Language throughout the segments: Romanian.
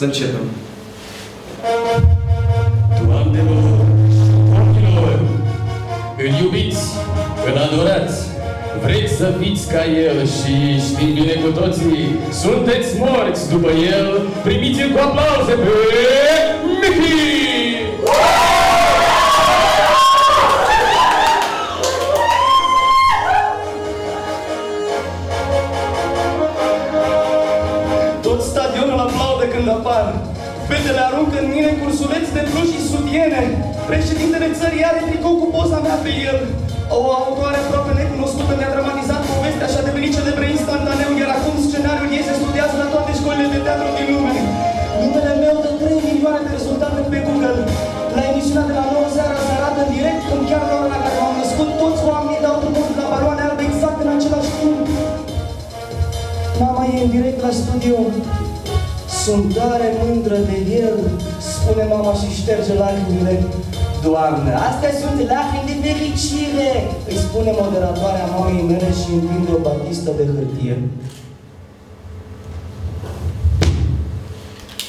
Mă rog, să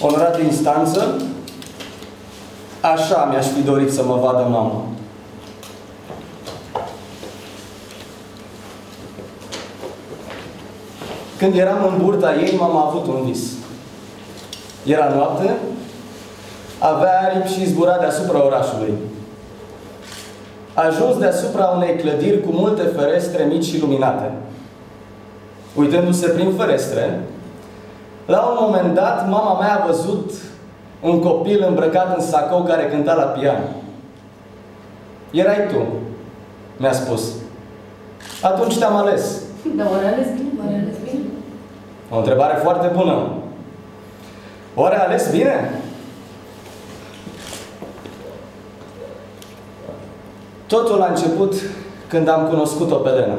Onorată instanță, așa mi-aș fi dorit să mă vadă mama. Când eram în burta ei, m-am avut un vis. Era noapte, avea aripi și zbura deasupra orașului. Ajuns deasupra unei clădiri cu multe ferestre mici și luminate. Uitându-se prin ferestre, la un moment dat, mama mea a văzut un copil îmbrăcat în sacou care cânta la pian. Erai tu, mi-a spus. Atunci te-am ales. Da, oare ales bine? Oare ales bine? O întrebare foarte bună. Oare a ales bine? Totul a început când am cunoscut-o pe Lena.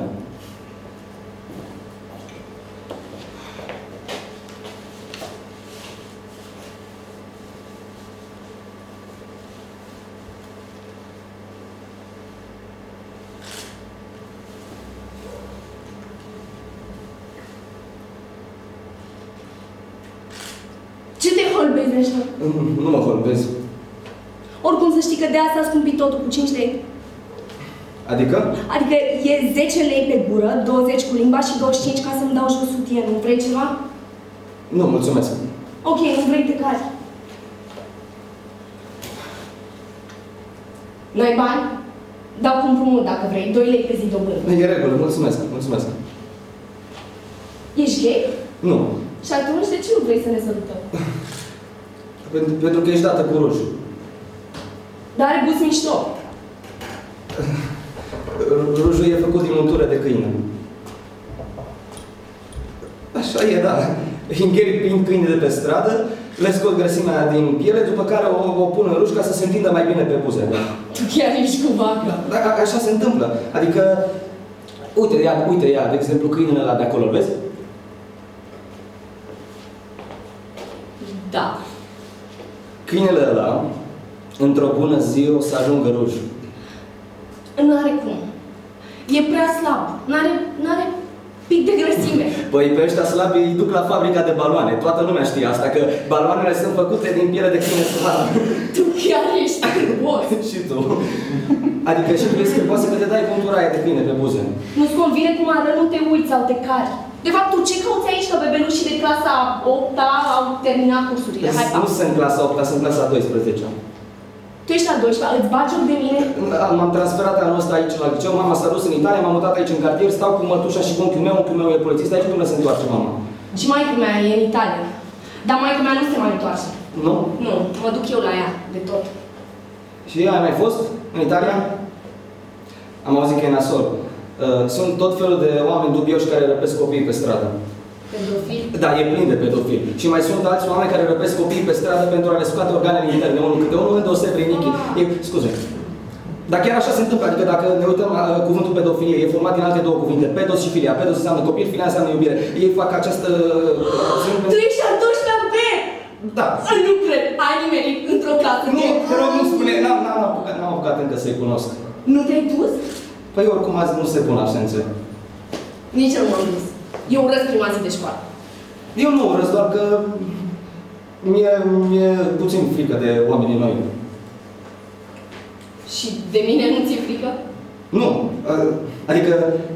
Ce te holbezi așa? Nu mă holbez. Oricum să știi că de asta a scumpit totul cu 5 lei. Adică? Adică e 10 lei pe gură, 20 cu limba și 25 ca să-mi dau jos sutienul. Vrei ceva? Nu, mulțumesc. Ok, nu vrei te cari. N-ai bani? Dau cu împrumut dacă vrei, 2 lei pe zi dobândă. E regulă, mulțumesc, mulțumesc. Ești gay? Nu. Și atunci de ce nu vrei să ne sărutăm? Pentru, pentru că ești dată cu roșu. Dar are gust mișto. Rujul e făcut din untură de câine. Așa e, da. Îngheri prin câine de pe stradă, le scot grăsimea din piele, după care o, o pun în ruș ca să se întindă mai bine pe buze. Da. Tu chiar ești cu vaca. Da, a- așa se întâmplă. Adică, uite, ia, uite, ia, de exemplu, câinele ăla de acolo, îl vezi? Da. Câinele ăla, într-o bună zi, o să ajungă ruj. Nu are cum. E prea slab. N-are, n-are pic de grăsime. Păi pe ăștia slabi îi duc la fabrica de baloane. Toată lumea știe asta, că baloanele sunt făcute din piele de câine slab. Tu chiar ești nervos. și tu. Adică și crezi că poate să te dai contura aia de câine pe buze. Nu-ți convine cum arăt, nu te uiți sau te cari. De fapt, tu ce cauți aici, că bebelușii de clasa 8 au terminat cursurile? Hai, Nu pa. sunt clasa 8 sunt clasa 12 Tu ești a 12 îți bagi joc de mine? M-am transferat anul ăsta aici la liceu, mama s-a dus în Italia, m-am mutat aici în cartier, stau cu mătușa și cu unchiul meu, unchiul meu e polițist, aici până se întoarce mama. Și maică mea e în Italia. Dar maică mea nu se mai întoarce. Nu? Nu, mă duc eu la ea, de tot. Și ai mai fost în Italia? Am auzit că e nasol. Uh, Sunt tot felul de oameni dubioși care răpesc copiii pe stradă. Pedofil. Da, e plin de pedofili. Și mai sunt alți oameni care răpesc copiii pe stradă pentru a le scoate organele interne. Unul câte unul unde o se prinichi. E, scuze. Dar chiar așa se întâmplă. Adică dacă ne uităm la uh, cuvântul pedofilie, e format din alte două cuvinte. Pedos și filia. Pedos înseamnă copil, filia înseamnă iubire. Ei fac această... uh, Tu ești a 12 B! Da. Nu cred, ai nimerit într-o clasă. Nu, te rog, nu spune, n-am, n-am, apucat, n-am apucat încă să-i cunosc. Nu te-ai dus? Păi oricum azi nu se pun absențe. Nici eu nu m-am dus. Eu urăsc prima zi de școală. Eu nu urăsc, doar că Mie, mie puțin frică de oamenii noi. Și de mine nu ți-e frică? Nu. uh, Adică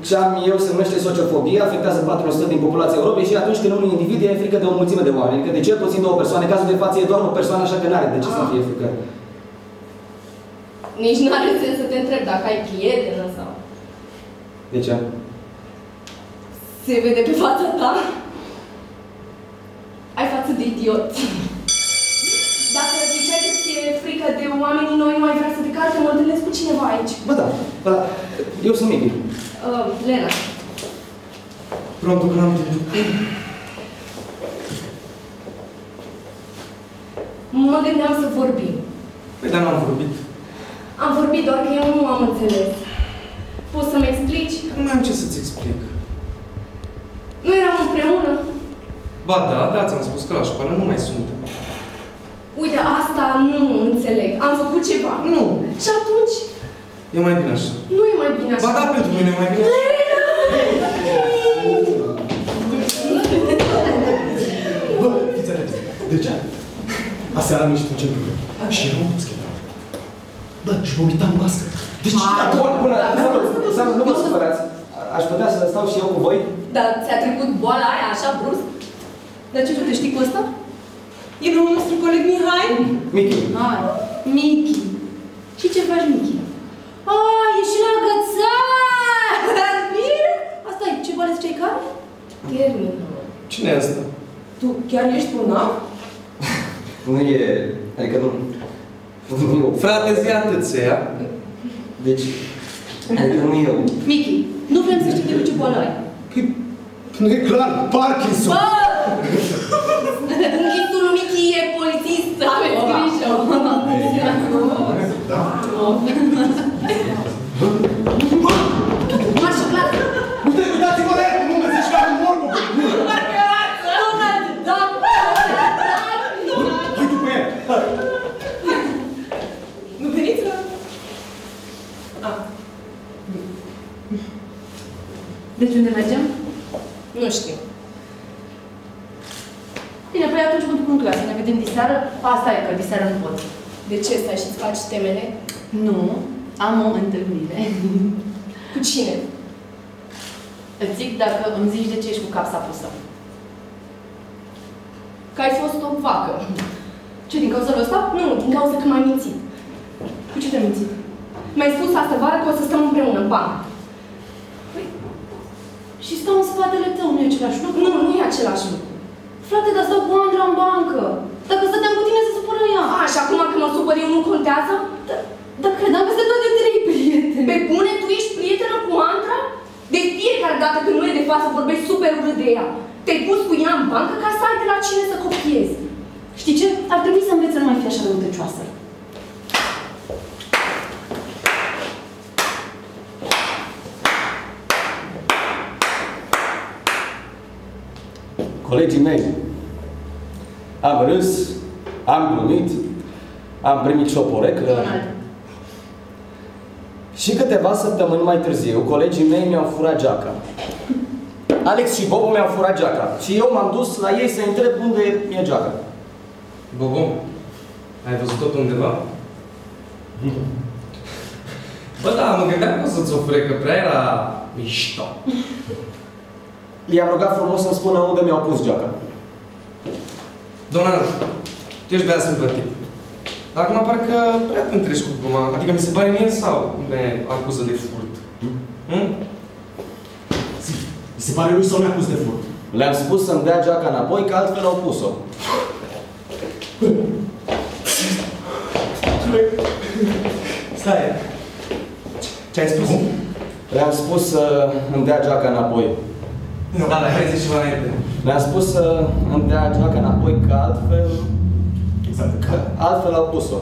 ce am eu se numește sociofobie, afectează 4% din populația Europei și atunci când unul individ e frică de o mulțime de oameni, adică de cel puțin două persoane, în cazul de față e doar o persoană, așa că n-are de ce să fie frică. Nici nu are sens să te întreb dacă ai prietenă sau... De ce? Se vede pe fața ta? Ai față de idiot. Dacă ziceai că ți-e frică de oamenii noi, nu ai vrea să te carte, mă întâlnesc cu cineva aici. Bă, da. Bă, da. Eu sunt Michi. Uh, Lena. Pronto, pronto. Mă gândeam să vorbim. Păi, dar n-am vorbit. Am vorbit doar că eu nu am înțeles. Poți să-mi explici? Nu mai am ce să-ți explic. Nu eram împreună. Ba da, da, ți-am spus că la școală nu mai suntem. Uite, asta nu înțeleg. Am făcut ceva. Nu. Și atunci, E mai bine așa. nu e mai bine așa. Ba da, pentru mine e mai bine așa. Bă, fiți atenți. De ce? Aseară am ieșit în centru. Și eram un schelet. Bă, și vomitam în mască. Deci, Acum, bună, să nu vă supărați. Aș putea să stau și eu cu voi? Dar ți-a trecut boala aia așa brusc? Dar ce tu te știi cu ăsta? E domnul nostru coleg Mihai? Michi. Hai, Michi. Și ce faci, Michi? A, e și la gățar! Bine! Asta e, ce boală ziceai care? Termină. Cine e asta? Tu chiar ești bolnav? Nu e... Adică nu... Nu eu. Frate, zi atât se ia. Deci... Adică nu eu. Michi, nu vrem să știm de ce boală ai. Nu e clar, Parkinson. Bă! Închisul Michi e polițist, aveți grijă. Da? Marșă clasă. Uitați-vă la el, nu găsești ca un mormă. Donald, da. Hai după el. Nu veniți la... A. Deci unde mergem? Nu știu. Bine, păi atunci mă duc în clasă, ne vedem diseară. Asta e, că diseară nu pot. De ce stai și-ți faci temele? Nu, am o întâlnire. Cu cine? Îți zic dacă îmi zici de ce ești cu capsa pusă. Că ai fost o vacă. Ce, din cauza lui ăsta? Nu, din cauza că m-ai mințit. Cu ce te-ai mințit? Mi-ai spus astă vară că o să stăm împreună în bancă. Și stau în spatele tău, nu e același lucru? Nu, nu e același lucru. Frate, dar stau cu Andra în bancă. Dacă stăteam cu tine, se supără ea. A, și acum că mă supăr eu nu contează? Dar, dar credeam că sunt toate trei prieteni. Pe bune, tu ești prietenă cu Andra? De fiecare dată când nu e de față vorbești super urât de ea. Te-ai pus cu ea în bancă ca să ai de la cine să copiezi. Știi ce? Ar trebui să înveți să nu mai fii așa de răutăcioasă. Colegii mei, am râs, am glumit, am primit și o poreclă. Donald. Și câteva săptămâni mai târziu, colegii mei mi-au furat geaca. Alex și Bobo mi-au furat geaca. Și eu m-am dus la ei să întreb unde e geaca. Bobo, ai văzut tot undeva? Bă, da, mă gândeam că o să-ți ofere, că prea era mișto. I-am rugat frumos să-mi spună unde mi-au pus geaca. Donald, tu ești bea simpatic. Dar acum parcă prea te întrești cu gluma. Adică mi se pare mie sau me acuză de furt? Hm? Mi se pare lui sau mi-a pus de furt? Le-am spus să-mi dea geaca înapoi, că altfel au pus-o. Stai. Ce ai spus? Le-am spus să îmi dea geaca înapoi. Nu, da, hai zi ceva înainte. Le-am spus să îmi dea geaca înapoi, că altfel, Exact. că altfel au pus-o.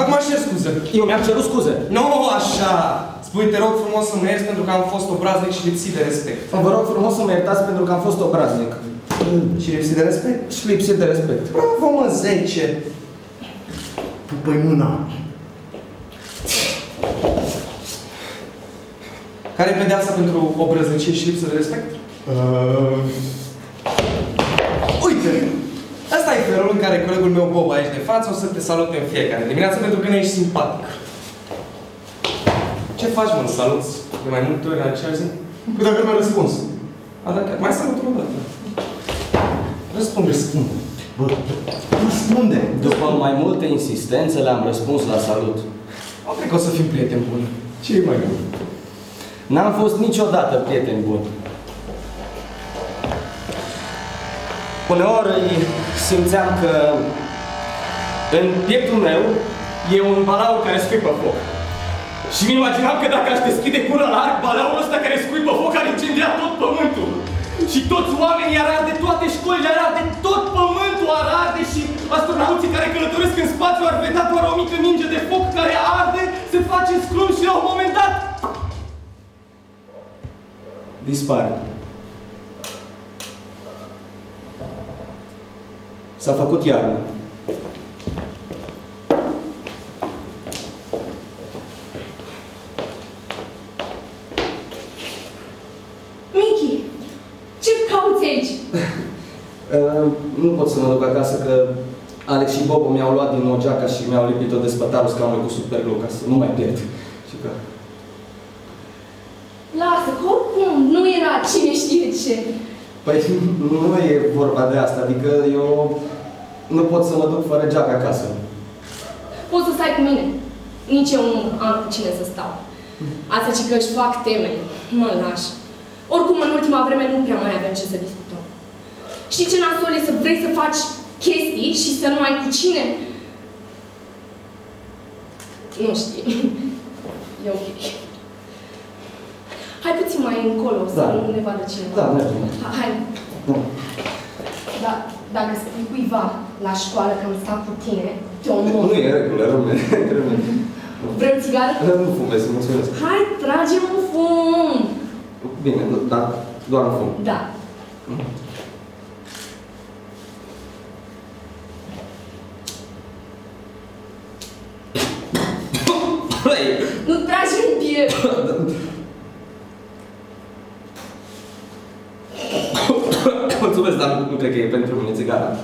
Acum cer scuze. Eu mi-am cerut scuze. Nu așa! Spui, te rog frumos să mă ierți pentru că am fost obraznic și lipsit de respect. Vă rog frumos să mă iertați pentru că am fost obraznic. Și lipsit de respect? Și lipsit de respect. Bravo, mă, 10! Pupă-i mâna. Care e pedeapsa pentru obrăznicie și lipsă de respect? Uh, felul în care colegul meu Bob aici de față o să te salute în fiecare dimineață pentru că ne ești simpatic. Ce faci, mă, salut de mai multe ori în aceeași zi? Păi dacă mi-a răspuns. A, dacă... Mai salut o dată. Răspunde. Răspunde. Bă, răspunde. După mai multe insistențe le-am răspuns la salut. Nu cred că o să fim prieteni buni. Ce e mai bun? N-am fost niciodată prieten bun. Uneori simțeam că în pieptul meu e un balaur care scuipă foc. Și mi imaginam că dacă aș deschide gura la arc, balaurul ăsta care scuipă foc ar incendia tot pământul. Și toți oamenii ar arde, toate școlile ar arde, tot pământul ar arde și astronauții care călătoresc în spațiu ar vedea doar o mică minge de foc care arde, se face scrum și la un moment dat dispare. S-a făcut iarnă. Michi, ce cauți aici? Uh, nu pot să mă duc acasă că Alex și Bobo mi-au luat din nou geaca și mi-au lipit-o de spătarul scaunului cu superglu ca să nu mai pierd. Și că... Lasă, că oricum nu era cine știe ce. Păi nu e vorba de asta, adică eu nu pot să mă duc fără geaca acasă. Poți să stai cu mine. Nici eu nu am cu cine să stau. Asta și că își fac temele. Mă lași. Oricum, în ultima vreme nu prea mai avem ce să discutăm. Știi ce nasol e să vrei să faci chestii și să nu ai cu cine? Nu știi. E ok. Hai puțin mai încolo, să Da. nu ne vadă cineva. Da, mergem. Ha- Hai. Da. Da, dacă spui cuiva la școală că am stat cu tine, te omor. Nu e în regulă, rămâne. rămâne. Vrei o țigară? Nu fumez, mulțumesc. Hai, trage un fum! Bine, dar doar în fum. Da. Băi! Nu tragi în piept! Mulțumesc, dar nu, nu cred că e pentru mine țigara.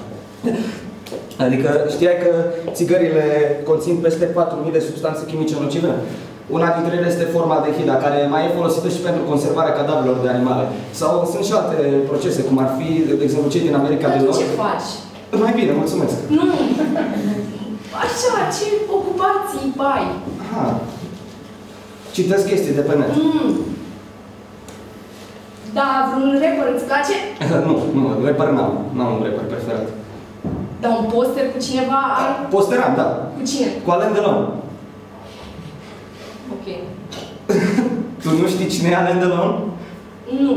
Adică știai că țigările conțin peste 4.000 de substanțe chimice nocive? Una dintre ele este forma de hida, care mai e folosită și pentru conservarea cadavrelor de animale. Sau sunt și alte procese, cum ar fi, de exemplu, cei din America Dar de tu Nord. ce faci? Mai bine, mulțumesc. Nu! Așa, ce ocupații ai? Aha. Citesc chestii de pe net. Mm. Da, vreun rapper îți place? nu, nu, rapper n-am. N-am un rapper preferat. Da, un poster cu cineva ai? Posteram, da. Cu cine? Cu Alain Delon. Ok. Tu nu știi cine e Alain Delon? Nu.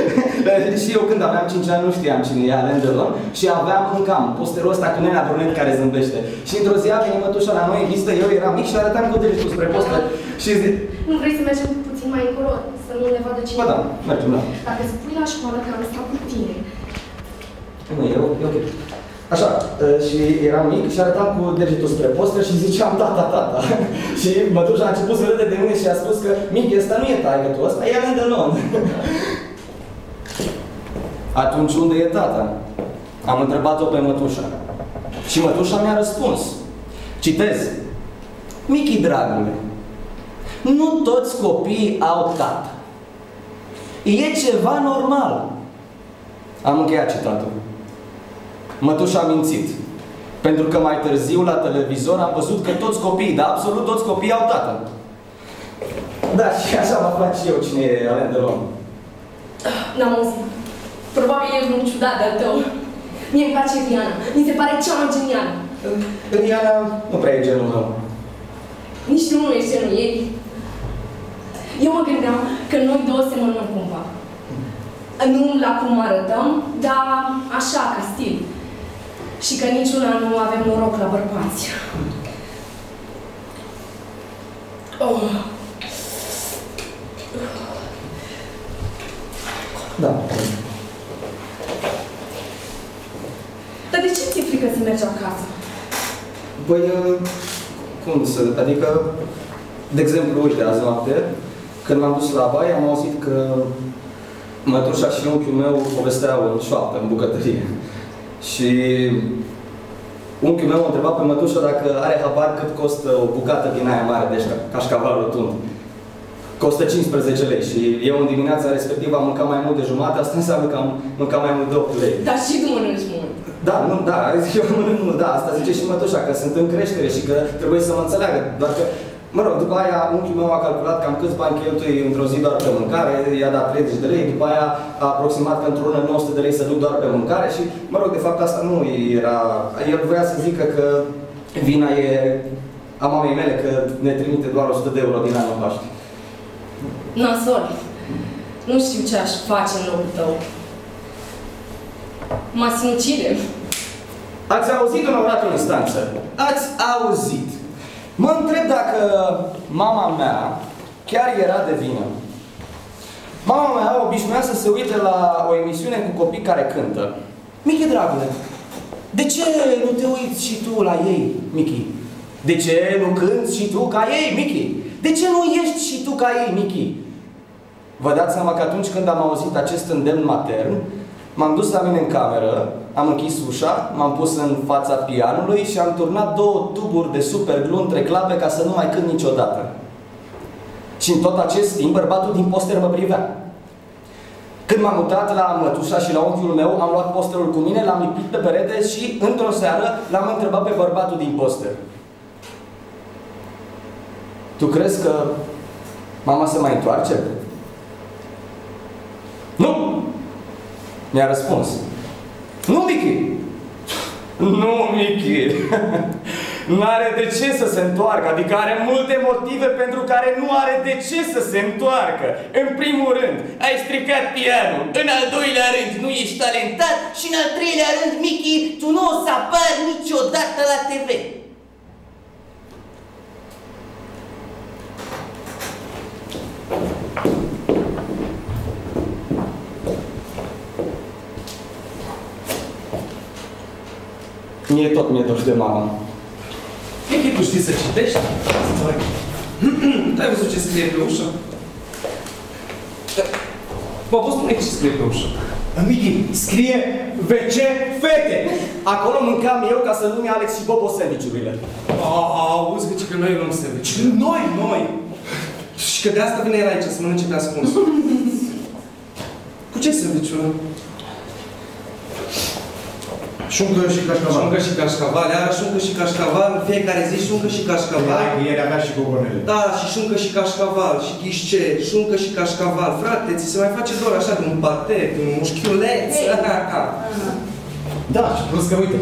și eu când aveam 5 ani nu știam cine e Alain Delon și aveam în cam posterul ăsta cu Nena Brunet care zâmbește. Și într-o zi a venit mătușa la noi în vizită, eu eram mic și arătam cu degetul spre poster și zi... Nu vrei să mergem puțin mai încolo? Să nu ne vadă Bă, cineva? da, mergem, da. Dacă spui la școală că am stat cu tine, Nu, e, o- e ok. Așa, ă, și eram mic și arătam cu degetul spre poster și ziceam tata, tata. și mătușa a început să râde de mine și a spus că mic, ăsta nu e taică tu, ăsta e Alain Delon. Atunci unde e tata? Am întrebat-o pe mătușa. Și mătușa mi-a răspuns. Citez. Michi, dragule, nu toți copiii au tată. E ceva normal. Am încheiat citatul. Mătușa a mințit. Pentru că mai târziu la televizor am văzut că toți copiii, dar absolut toți copiii au tată. Da, și așa mă fac și eu cine e Alain Delon. n-am auzit. Probabil e un ciudat de-al tău. Mie îmi place Rihanna. Mi se pare cea mai genială. Rihanna nu prea e genul meu. Nici tu nu ești genul ei. Eu mă gândeam că noi două semănăm cumva. Nu la cum arătăm, dar așa, ca stil. Și că niciuna nu avem noroc la bărbați. Oh. Da. Dar de ce ți-e frică să mergi acasă? Păi, uh, cum să... Adică, de exemplu, uite, azi noapte, când m-am dus la baie, am auzit că mătușa și unchiul meu povesteau în șoaptă, în bucătărie. Și unchiul meu a întrebat pe mătușă dacă are habar cât costă o bucată din aia mare, deci ca- cașcaval rotund. Costă 15 lei și eu în dimineața respectivă am mâncat mai mult de jumătate, asta înseamnă că am mâncat mai mult de 8 lei. Dar și tu mănânci mult. Da, nu, da, eu mănânc mult, da, asta zice și mătușa, că sunt în creștere și că trebuie să mă înțeleagă. Doar că, mă rog, după aia unchiul meu a calculat cam câți bani cheltui într-o zi doar pe mâncare, i-a dat 30 de lei, după aia a aproximat că într-o lună 900 de lei să duc doar pe mâncare și, mă rog, de fapt asta nu era, el vrea să zică că vina e a mamei mele că ne trimite doar 100 de euro din anul Paște. Nasol, nu știu ce aș face în locul tău. Mă sinucide. Ați auzit un orat în instanță? Ați auzit. Mă întreb dacă mama mea chiar era de vină. Mama mea obișnuia să se uite la o emisiune cu copii care cântă. Michi, dragule, de ce nu te uiți și tu la ei, Michi? De ce nu cânti și tu ca ei, Michi? De ce nu ești și tu ca ei, Michi? Vă dați seama că atunci când am auzit acest îndemn matern, m-am dus la mine în cameră, am închis ușa, m-am pus în fața pianului și am turnat două tuburi de superglu între clape ca să nu mai cânt niciodată. Și în tot acest timp, bărbatul din poster mă privea. Când m-am mutat la mătușa și la unchiul meu, am luat posterul cu mine, l-am lipit pe perete și, într-o seară, l-am întrebat pe bărbatul din poster. Tu crezi că mama se mai întoarce? Nu! Mi-a răspuns. Nu, Michi! Nu, Michi! Nu are de ce să se întoarcă, adică are multe motive pentru care nu are de ce să se întoarcă. În primul rând, ai stricat pianul. În al doilea rând, nu ești talentat și în al treilea rând, Mickey, tu nu o să apari niciodată la TV. Mie tot mi-e dor de mama. Michi, tu știi să citești? Ai văzut ce scrie pe ușă? Mă poți spune ce scrie pe ușă? Michi, scrie WC fete. Acolo mâncam eu ca să nu-mi Alex și Bobo sandvișurile. Auzi, zice că noi luăm sandwich. Noi, noi. Și că de asta vine el aici, să mănânce pe ascuns. Cu ce sandwich-ul? Șuncă și cașcaval. Șuncă și cașcaval, iară șuncă și cașcaval, în fiecare zi șuncă și cașcaval. Hai, că ieri avea și gogonele. Da, și șuncă și cașcaval, și ghișce, șuncă și cașcaval. Frate, ți se mai face doar așa de un patet, un mușchiuleț. Da, și plus că, uite,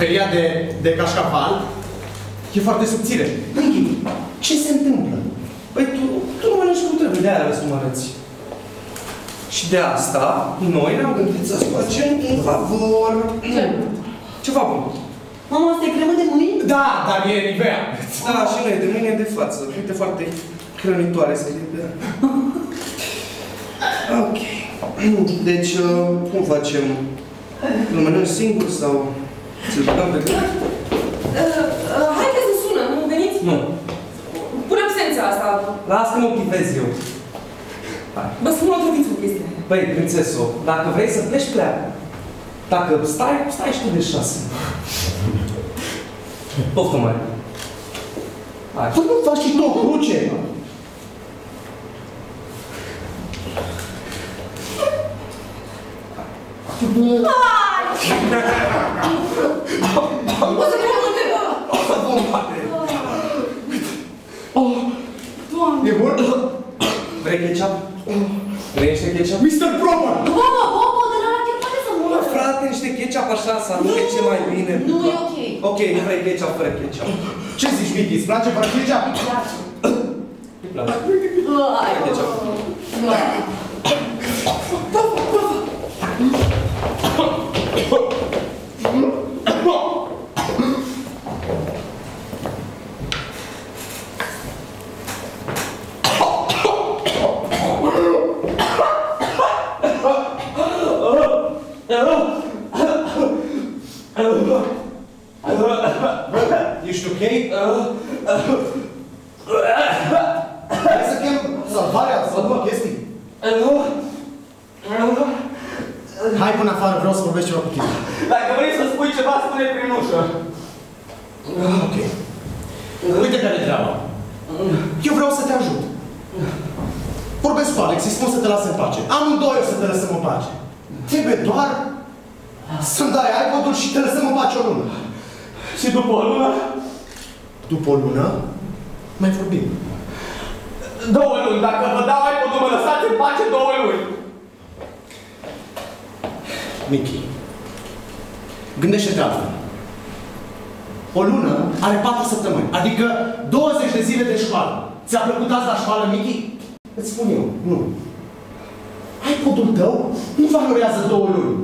feria de, de cașcaval e foarte subțire. Michi, ce se întâmplă? Păi tu, tu nu mănânci cum trebuie, de-aia să mă arăți. Și de asta, noi ne-am gândit să facem un favor. Ceva bun. Mama, asta e cremă de mâini? Da, dar e Nivea. Da, și noi, de mâine de față. Uite, foarte hrănitoare scrie pe ea. Ok. Deci, uh, cum facem? Îl mănânci singur sau ți-l băgăm pe gât? Haideți să sună, nu veniți? Nu. Punem sența asta. Las că mă chipez eu. Bă, să nu otrăviți cu chestia. Băi, prințeso, dacă vrei să pleci, pleacă. Dacă stai, stai și tu de șase. Poftă mai. Hai. Tu nu faci și tu o cruce. O să vină multe, bă! E bun? Vrei ketchup? Vrei niște ketchup? Mr. Proper! Bobo, Bobo, de la la chiar poate să mă Bă, frate, niște ketchup așa, să alunece mai bine. Nu e ok. Ok, nu vrei ketchup fără ketchup. Ce zici, Michi? Îți place fără ketchup? Îi place. Ai, Ketchup. Ești ok? Hai să chem salvarea, să dăm chestii. Hai până afară, vreau să vorbesc ceva cu tine. Dacă vrei să spui ceva, spune prin ușă. Ok. Uite care e treaba. Eu vreau să te ajut. Vorbesc cu Alex, îi spun să te lase în pace. Amândoi o să te lăsăm în pace. Trebuie doar să-mi dai iPod-ul și te lăsăm în pace o lună. Și după o lună, După o lună, mai vorbim. două luni. Dacă vă dau iPod-ul, mă lăsați în pace două luni. Michi, gândește-te altfel. O lună are patru săptămâni, adică 20 de zile de școală. Ți-a plăcut azi la școală, Michi? Îți spun eu, nu. iPod-ul tău nu valorează două luni.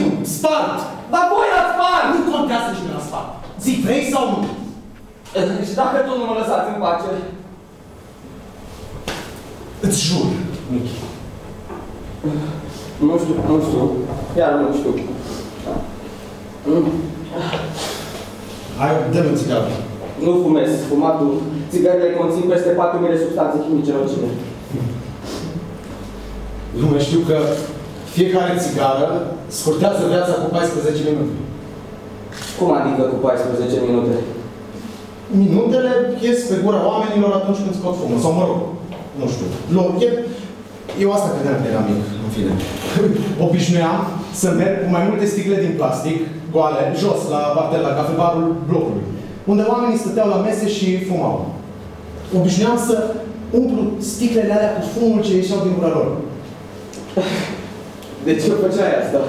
Eu, spart! Dar voi l-ați spart! Nu contează cine l-a spart. Zic, vrei sau nu? Și dacă tu nu mă lăsați în pace? Îți jur, Michi. Nu știu, nu știu. Iar nu știu. Hai, dă-mi țigară. Nu fumez. Fumatul, țigările conțin peste 4.000 de substanțe chimice nocive. Lume, știu că fiecare țigară scurtează viața cu 14 minute. Cum adică cu 14 minute? Minutele ies pe gura oamenilor atunci când scot fumul. Sau mă rog, nu știu. Lor, e, eu asta credeam că eram mic, în fine. Obișnuiam să merg cu mai multe sticle din plastic, goale, jos, la parter, la cafebarul blocului, unde oamenii stăteau la mese și fumau. Obișnuiam să umplu sticlele alea cu fumul ce ieșeau din gura lor. De ce făceai asta?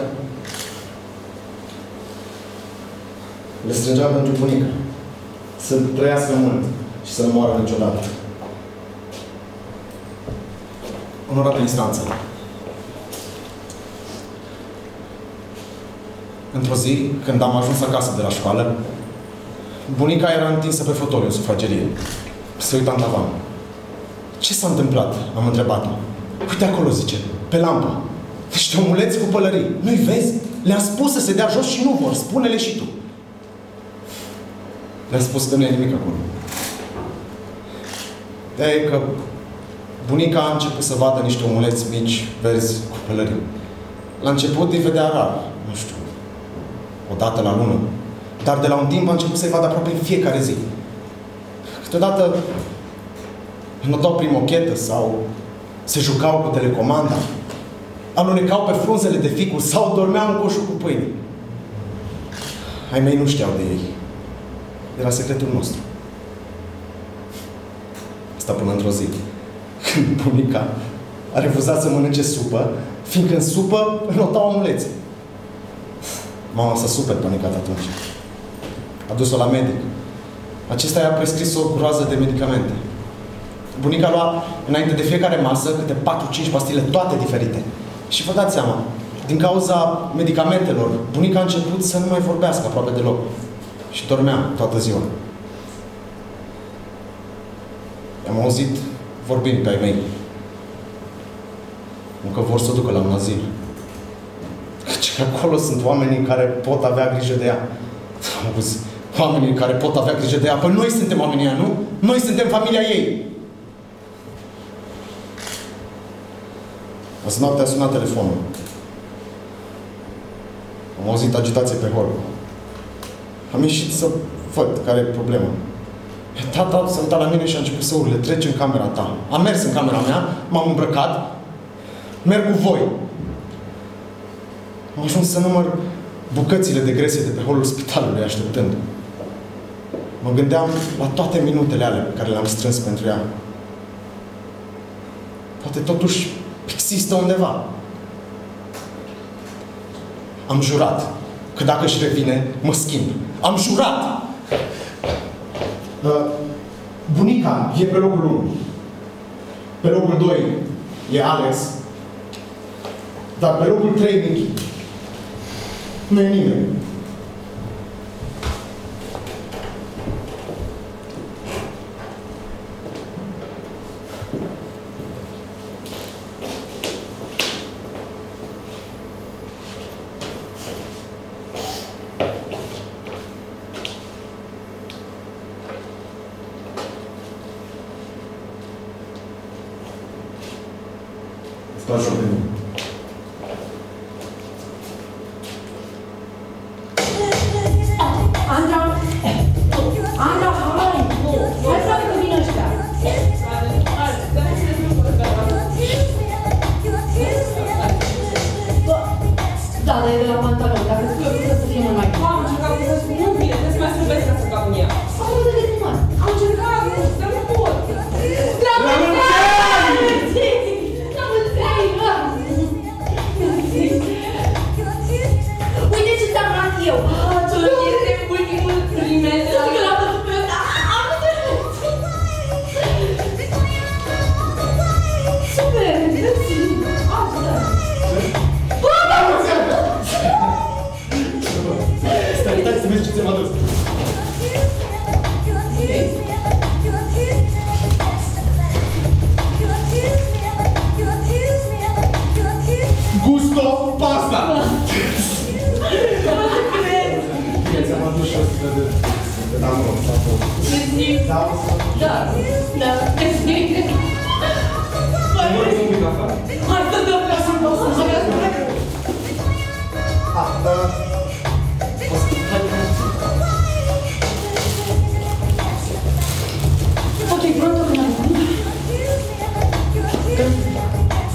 Le strângeam pentru bunica. Să trăiască mult și să nu moară niciodată. Onorată instanță. Într-o zi, când am ajuns acasă de la școală, bunica era întinsă pe fotoliu în sufragerie. Se uita în tavan. Ce s-a întâmplat? Am întrebat-o. Uite acolo, zice, pe lampă. Niște omuleți cu pălării. Nu-i vezi? Le-am spus să se dea jos și nu vor. Spune-le și tu. Le-am spus că nu e nimic acolo. de e că bunica a început să vadă niște omuleți mici, verzi, cu pălării. La început îi vedea rar, nu știu, o dată la lună. Dar de la un timp a început să-i vadă aproape în fiecare zi. Câteodată notau prin mochetă sau se jucau cu telecomanda, alunecau pe frunzele de ficul sau dormeau în coșul cu pâine. Ai mei nu știau de ei. Era secretul nostru. Asta până într-o zi. Când bunica a refuzat să mănânce supă, fiindcă în supă notau omulețe. Mama s-a super panicat atunci. A dus-o la medic. Acesta i-a prescris o groază de medicamente. Bunica lua înainte de fiecare masă câte 4-5 pastile, toate diferite. Și vă dați seama, din cauza medicamentelor, bunica a început să nu mai vorbească aproape deloc. Și dormea toată ziua. Am auzit vorbind pe ai mei. Încă vor să o ducă la un azil. Căci acolo sunt oamenii care pot avea grijă de ea. Auzi, oamenii care pot avea grijă de ea. Păi noi suntem oamenii ea, nu? Noi suntem familia ei. Azi noapte a sunat telefonul. Am auzit agitație pe hol. Am ieșit să văd care e problema. Tata s-a uitat la mine și a început să urle. Trece în camera ta. Am mers în camera mea, m-am îmbrăcat, merg cu voi. Am ajuns să număr bucățile de grese de pe holul spitalului așteptând. Mă gândeam la toate minutele alea pe care le-am strâns pentru ea. Poate totuși există undeva. Am jurat că dacă își revine, mă schimb. Am jurat! Uh, bunica e pe locul 1. Pe locul 2 e Alex. Dar pe locul 3 Nichi. Nu e nimeni.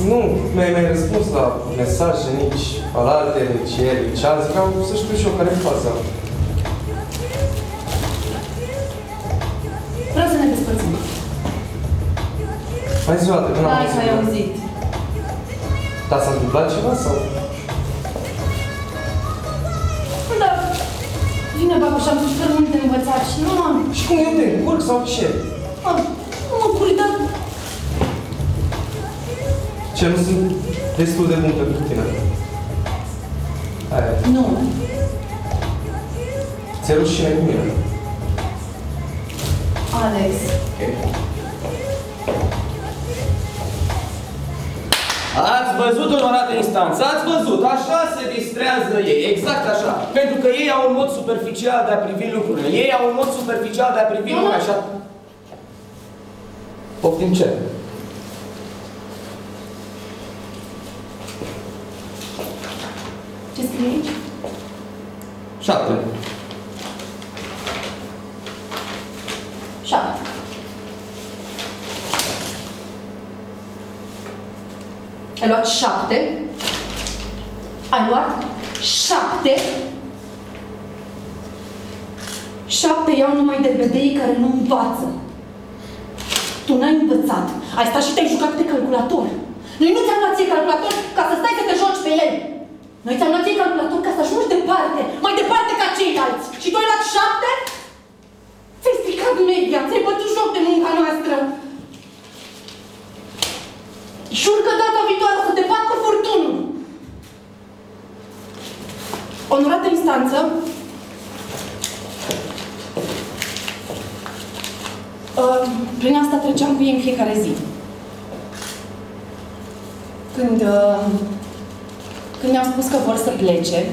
Nu, mi-ai mai răspuns la mesaje, nici alaltă, nici ieri, nici azi. Vreau să știu și eu care e faza. Vreau să ne despărțim. Mai zi o dată, când am Hai auzit. că ai auzit. Dar s-a întâmplat ceva sau? Da. Vine babu și am super multe de învățat și nu am... Și cum eu te încurc sau ce? am Ce nu sunt destul de bun pentru tine. Aia. Nu. Ți-e rușine cu mine. Alex. Ați văzut, onorată instanță, ați văzut, așa se distrează ei, exact așa. Pentru că ei au un mod superficial de a privi lucrurile, ei au un mod superficial de a privi lumea așa. Poftim ce? Ce scrie aici? Șapte. Șapte. Ai luat șapte? Ai luat șapte? Șapte iau numai de bedeii care nu învață. Tu n-ai învățat. Ai stat și te-ai jucat pe calculator. Noi nu ți-am luat ție calculator ca să stai să te joci pe el. Noi ți-am luat ție calculator ca să ajungi departe, mai departe ca ceilalți. Și tu ai luat șapte? Ți-ai stricat media, ți-ai bătut joc de munca noastră. Jur că data viitoare o să te bat cu furtunul. Onorată instanță, uh, prin asta treceam cu ei în fiecare zi. Când, uh, când mi-au spus că vor să plece,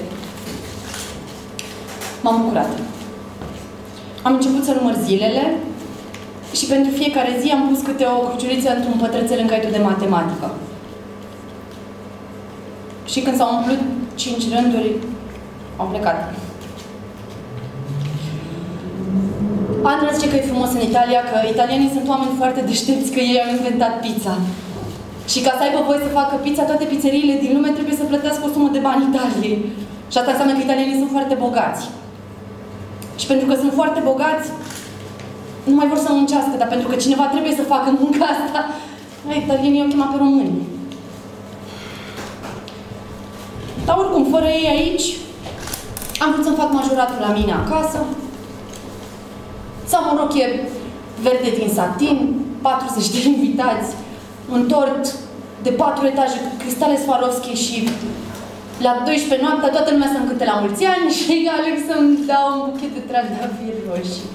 m-am bucurat. Am început să număr zilele și pentru fiecare zi am pus câte o cruciuliță într-un pătrățel în caietul de matematică. Și când s-au umplut cinci rânduri, au plecat. Andra zice că e frumos în Italia, că italienii sunt oameni foarte deștepți, că ei au inventat pizza. Și ca să aibă voie să facă pizza, toate pizzeriile din lume trebuie să plătească o sumă de bani Italiei. Și asta înseamnă că italienii sunt foarte bogați. Și pentru că sunt foarte bogați, nu mai vor să muncească, dar pentru că cineva trebuie să facă munca asta, ai, italienii au chemat pe români. Dar oricum, fără ei aici, am vrut să-mi fac majoratul la mine acasă, să am o rochie verde din satin, 40 de invitați, un tort de patru etaje cu cristale Swarovski și la 12 noaptea toată lumea să-mi cânte la mulți ani și Alex să-mi dea un buchet de trandafiri roșii.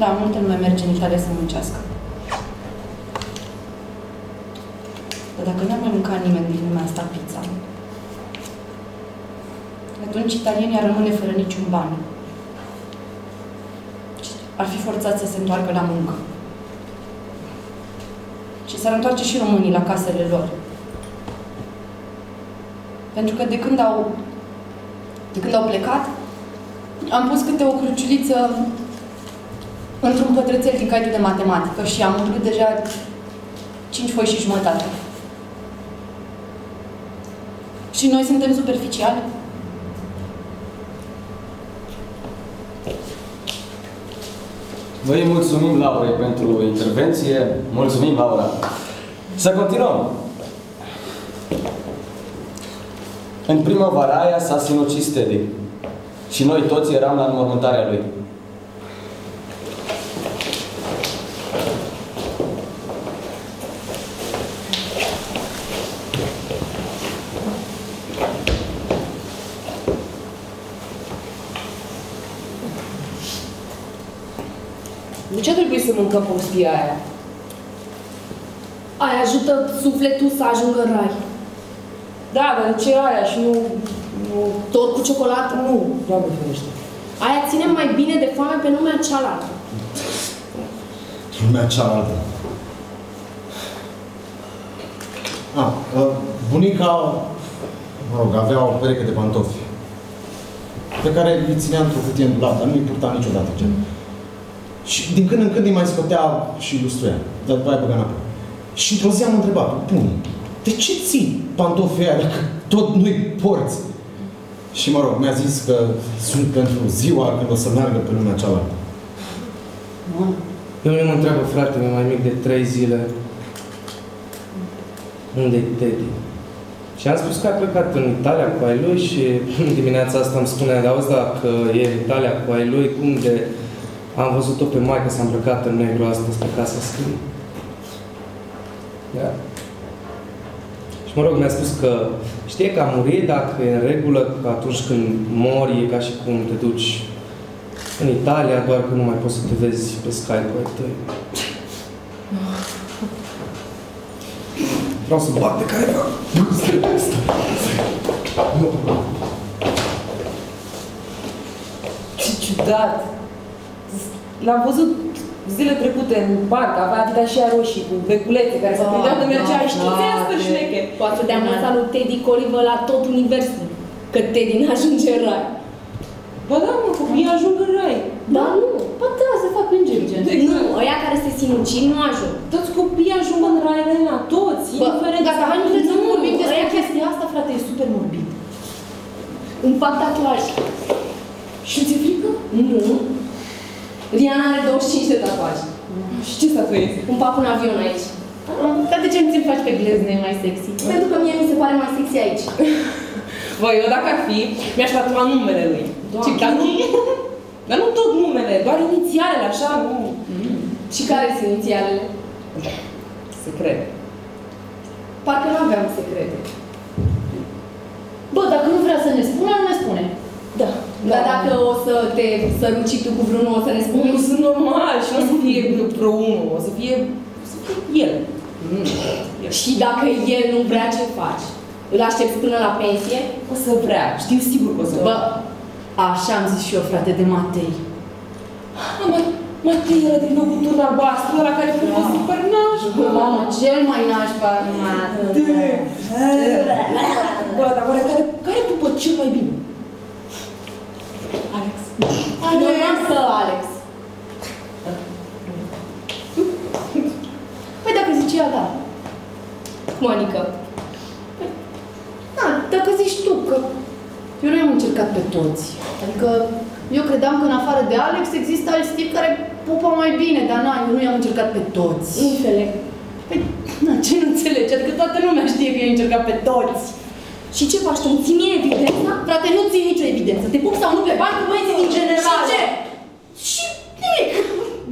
Da, multă lume merge în Italia să muncească. Dar dacă n-ar mai mânca nimeni din lumea asta pizza, atunci italienii ar rămâne fără niciun ban. Și Ar fi forțați să se întoarcă la muncă. Și s-ar întoarce și românii la casele lor. Pentru că de când au, de când au plecat, am pus câte o cruciuliță într-un pătrățel din caietul de matematică și am umplut deja Cinci foi și jumătate. Și noi suntem superficiali? Vă îi mulțumim, Laura, pentru intervenție. Mulțumim, Laura. Să continuăm. În primăvara aia s-a sinucis Teddy. Și noi toți eram la înmormântarea lui. De ce trebuie să mâncăm prostia aia? Aia ajută sufletul să ajungă în rai. Da, dar de ce aia și nu... nu... Tot cu ciocolată? Nu, doamne ferește. Aia ține mai bine de foame pe lumea cealaltă. Lumea cealaltă. A, uh, bunica, mă rog, avea o pereche de pantofi pe care îi ținea într-o cutie în dar nu îi purta niciodată, gen. Și din când în când îi mai scotea și ilustruia, dar după aia băga înapoi. Și într-o zi am întrebat, bun, de ce ții pantofii aia dacă tot nu-i porți? Și mă rog, mi-a zis că sunt pentru ziua când o să meargă pe lumea cealaltă. Pe mine mă întreabă frate meu mai mic de trei zile unde e Teddy? Și am spus că a plecat în Italia cu ai lui și dimineața asta îmi spunea, de auzi dacă e în Italia cu ai lui, cum de... Am văzut-o pe maică s-a îmbrăcat în negru astăzi pe casă scrie. Da. Și mă rog, mi-a spus că știe că a murit, dacă e în regulă, că atunci când mori e ca și cum te duci în Italia, doar că nu mai poți să te vezi pe Skype cu ai tăi. Vreau să bat de careva. Ce ciudat! L-am văzut zile trecute în parc, avea atâtea și roșii cu beculețe care se prindeau de mergea, știți, da, asta șmeche. Poate de amăsa lui Teddy Colivă la tot universul. Că Teddy n-ajunge în rai. Bă, da, mă, copiii ajung în rai. Da, nu. Ba da, se fac îngeri, gen. Nu, ăia care se sinucid nu ajung. Toți copiii ajung în rai, Elena, toți, Bă, indiferent gata, hai nu vreți să Nu, vorbim despre ăia chestia asta, frate, e super morbid. Un fapt tatuaj. Și ți-e frică? Nu. Riana are 25 de tatuaje. Și ce statuezi? Un pap în avion aici. Dar de ce nu ți-l faci pe glezne mai sexy? Pentru că mie mi se pare mai sexy aici. Băi, eu dacă ar fi, mi-aș tatua numele lui. Doamne. Ce, dar, nu, dar nu tot numele, doar inițialele, așa, nu. Și care sunt inițialele? Secret. Parcă nu aveam secrete. Bă, dacă nu vrea să ne spună, nu ne spune. Da. Dar dacă o să te săruci și tu cu vreunul, o să ne spui Nu sunt normal și nu o să fie pro unul, o să fie, o să fie el. Și dacă el nu vrea ce faci, îl aștepți până la pensie? O să vrea, știu sigur că o să Bă, așa am zis și eu, frate, de Matei. Ah, mă, Matei ăla din nou cu turn albastru, ăla care a fost super nașpa. Mamă, cel mai nașpa Bă, dar oare care, care pupă cel mai bine? Alex. Alex! să Alex. Păi dacă zice ea, da. Cum adică? Da, dacă zici tu că eu nu am încercat pe toți. Adică eu credeam că în afară de Alex există alți tipi care pupă mai bine, dar na, eu nu i-am încercat pe toți. Nu înțeleg. Păi, na, ce nu înțelegi? Adică toată lumea știe că eu i-am încercat pe toți. Și ce faci tu? Îmi ții mie evidența? Frate, nu ții nicio evidență. Te pup sau nu pe bani cu băieții din general. Și ce? Și nimic.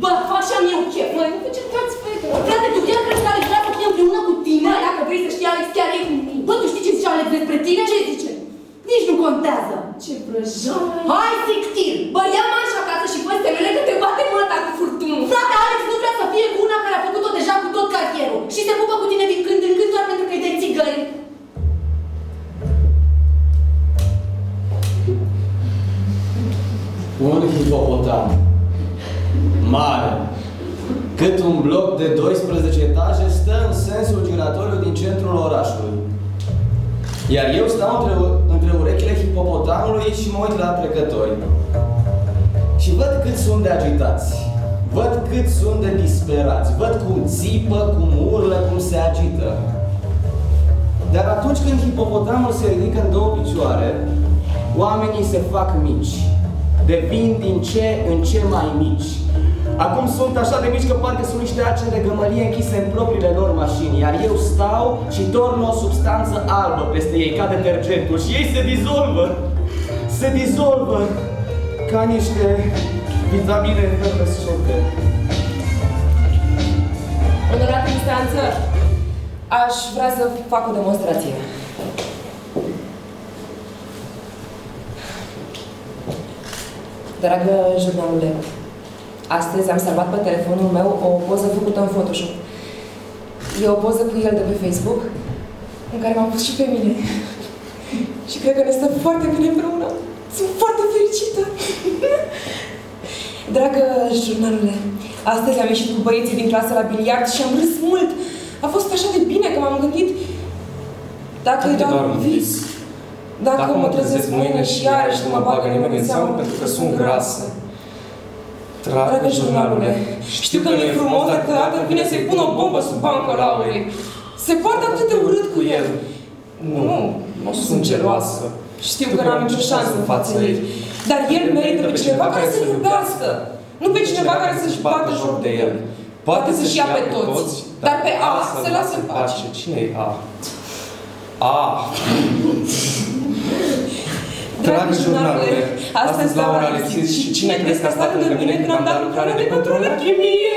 Bă, fac și am eu chef. Măi, nu vă certați, băi, Frate, tu chiar crezi că Alex vrea să fie împreună cu tine? Bă, dacă vrei să știi, Alex chiar e cu mine. Bă, tu știi ce zice Alex despre tine? Ce zice? Nici nu contează. Ce vrăjean. Hai, sictir! Bă, ia marș acasă și fă temele că te bate măta cu furtunul. Frate, Alex nu vrea să fie cu una care a făcut-o deja cu tot cartierul și se pupă cu tine din când în când doar pentru că îi dai țigări. Un hipopotam. Mare. Cât un bloc de 12 etaje stă în sensul giratoriu din centrul orașului. Iar eu stau între, între urechile hipopotamului și mă uit la trecători. Și văd cât sunt de agitați. Văd cât sunt de disperați, văd cum țipă, cum urlă, cum se agită. Dar atunci când hipopotamul se ridică în două picioare, oamenii se fac mici. Devin din ce în ce mai mici. Acum sunt așa de mici că parcă sunt niște ace de gămălie închise în propriile lor mașini, iar eu stau și torn o substanță albă peste ei, ca detergentul, și ei se dizolvă. Se dizolvă ca niște vitamine învăpăscute. Onorată instanță, aș vrea să fac o demonstrație. Dragă jurnalule, astăzi am salvat pe telefonul meu o poză făcută în Photoshop. E o poză cu el de pe Facebook, în care m-am pus și pe mine. și cred că ne stă foarte bine împreună. Sunt foarte fericită! Dragă jurnalule, astăzi am ieșit cu băieții din clasă la biliard și am râs mult. A fost așa de bine că m-am gândit dacă e doar un vis, dacă, mă trezesc mâine și iarăși nu mă bagă nimeni în seamă pentru că sunt grasă. Dragă jurnalule, știu că nu e frumos, dar câteodată vine să-i pun o bombă sub bancă Laurei. Se poartă atât de urât cu el. Nu, nu sunt geloasă. Știu că n-am nicio șansă în fața ei. Dar el merită pe cineva care să-l iubească. Nu pe cineva care să-și bată joc de el. Poate să-și ia pe toți, dar pe A să lasă în pace. Cine e A? A. Dragă jurnalule, astăzi Laura a lipsit și cine crezi că a stat lângă mine când am dat lucrare de control la chimie?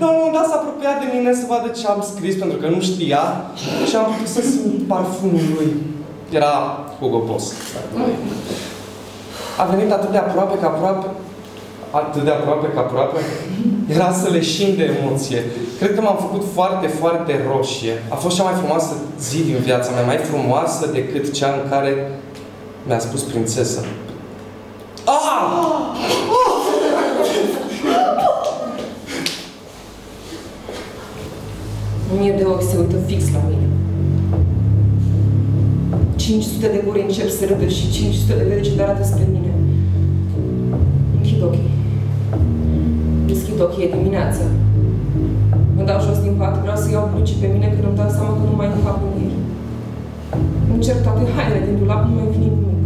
La un moment dat s-a apropiat de mine să vadă ce am scris, pentru că nu știa și am putut să simt parfumul lui. Era Hugo Boss. A venit atât de aproape că aproape, atât de aproape că aproape, era să leșin de emoție. Cred că m-am făcut foarte, foarte roșie. A fost cea mai frumoasă zi din viața mea, mai frumoasă decât cea în care mi-a spus prințesă. Ah! Mie de ochi se uită fix la mine. 500 de guri încep să râdă și 500 de veci de arată spre mine. Deschid ochii, e dimineață. Mă dau jos din pat, vreau să iau blugi pe mine când îmi dau seama că nu mai fac nimic. Încerc toate hainele din dulap, nu mai vine nimic.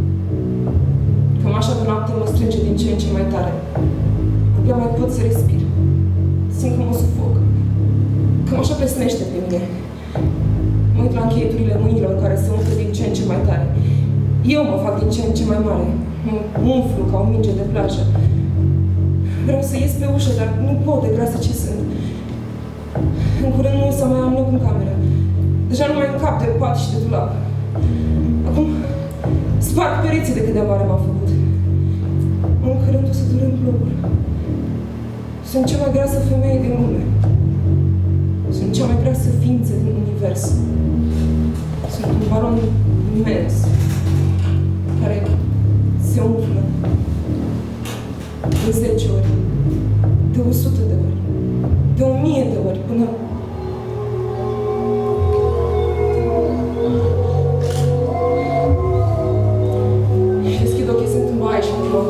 Cămașa de noapte mă strânge din ce în ce mai tare. Abia mai pot să respir. Simt că mă sufoc. Cămașa pesnește pe mine. Mă uit la încheieturile mâinilor care se umflă din ce în ce mai tare. Eu mă fac din ce în ce mai mare. Mă umflu ca o minge de plajă. Vreau să ies pe ușă, dar nu pot de grasă ce sunt. În curând nu o să mai am loc în cameră. Deja nu mai încap de pat și de dulap. Acum sparg pereții de cât de mare m-a făcut. În curând o să durem globul. Sunt cea mai grasă femeie din lume. Sunt cea mai grasă ființă din univers. Sunt un balon imens care se umflă de 10 ori, de 100 de ori, de 1000 de ori, până Deschid ochii, sunt în baie și mă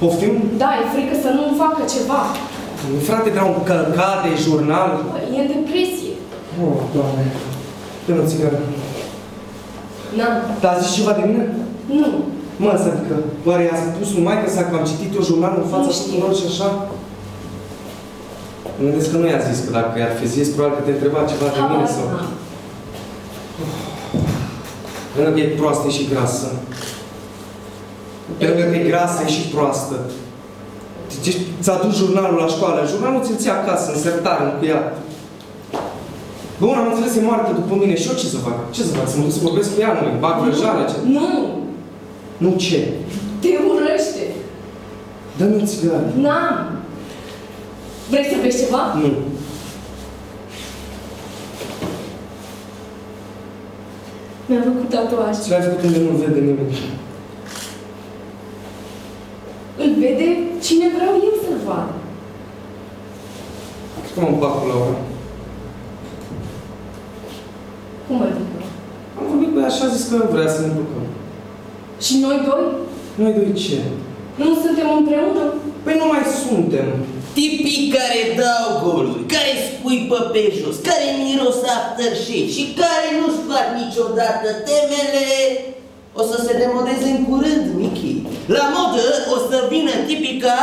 Poftim? Da, e frică să nu facă ceva. Frate, de la un călcat de jurnal. Bă, E în depresie. Oh, doamne. Dă o țigară. N-am. Dar a zis ceva de mine? Nu. Mă, să adică, oare i-a spus lui maică sa că am citit eu jurnalul în fața Nu știu. tuturor și așa? Mă gândesc că nu i-a zis că dacă i-ar fi zis, probabil că te întreba ceva de mine sau... Pentru că e proastă e și grasă. Pentru că e grasă e și proastă. Deci ți-a dus jurnalul la școală. Jurnalul ți-l ții acasă, în sertar, încuiat. Bun, am înțeles, e moartă după mine. Și eu ce să fac? Ce să fac? Să mă duc să vorbesc cu ea? Nu, bag vrăjeală? Ce? Nu! Nu ce? Te urăște! Dă-mi o țigară. N-am! Vrei să vezi ceva? Nu. Mi-am făcut tatuaj. Ce l-ai făcut unde nu vede nimeni? Îl vede cine vreau eu să-l vadă. Cum îmi fac cu Laura? Cum adică? Am vorbit cu ea și a zis că vrea să ne ducăm. Și noi doi? Noi doi ce? Nu suntem împreună? Păi nu mai suntem. Tipii care dau goluri, care scuipă pe jos, care miros aftershave și care nu-și fac niciodată temele, o să se demodeze în curând, Mickey. La modă o să vină tipica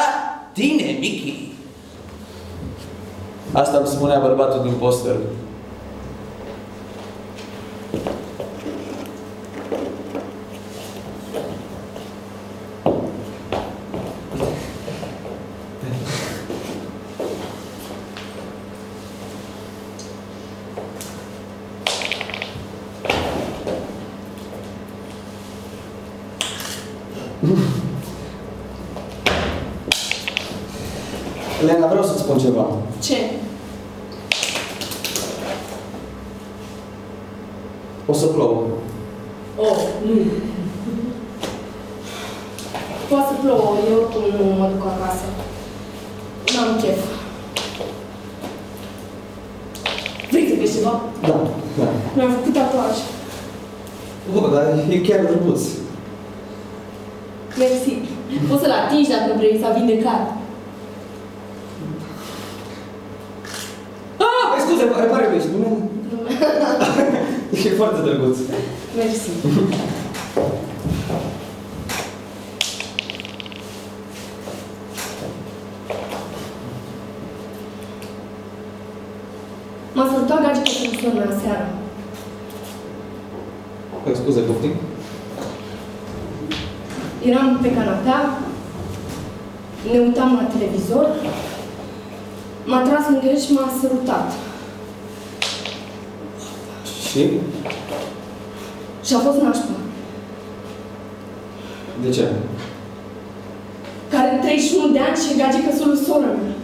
tine, Mickey. Asta îmi spunea bărbatul din poster. Lena, vreau să spun ceva. Ce? O să plouă. Oh, nu. Poate să plouă, eu oricum nu mă duc acasă. N-am chef. Vrei să vezi ceva? Da, da. Mi-am făcut tatuaj. Oh, dar e chiar drăguț. Mersi. Poți să-l atingi dacă vrei, s-a vindecat. Ah, scuze, repare că ești bine? E foarte drăguț. Mersi. M-a sărutat gagica să-mi sună seara. Păi, Scuze, poftim? Eram pe canapea, ne uitam la televizor, m-a tras lângă el și m-a sărutat. Și? Și a fost nașpa, De ce? care are 31 de ani și e gagică lui sora mea.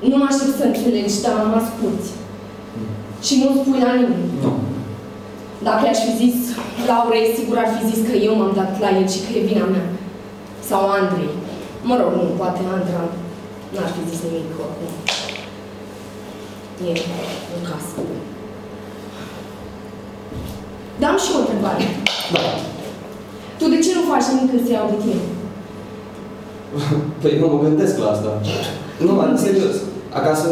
Nu mă aștept să înțelegi, dar mă asculți. Și nu spui la nimeni. Nu. Dacă i-aș fi zis, Laurei, sigur ar fi zis că eu m-am dat la el și că e vina mea. Sau Andrei. Mă rog, nu, poate Andra n-ar fi zis nimic oricum. E în casă. Dar am și o întrebare. Da. Tu de ce nu faci nimic când se iau de tine? Păi eu mă gândesc la asta. Nu, în serios. Acasă,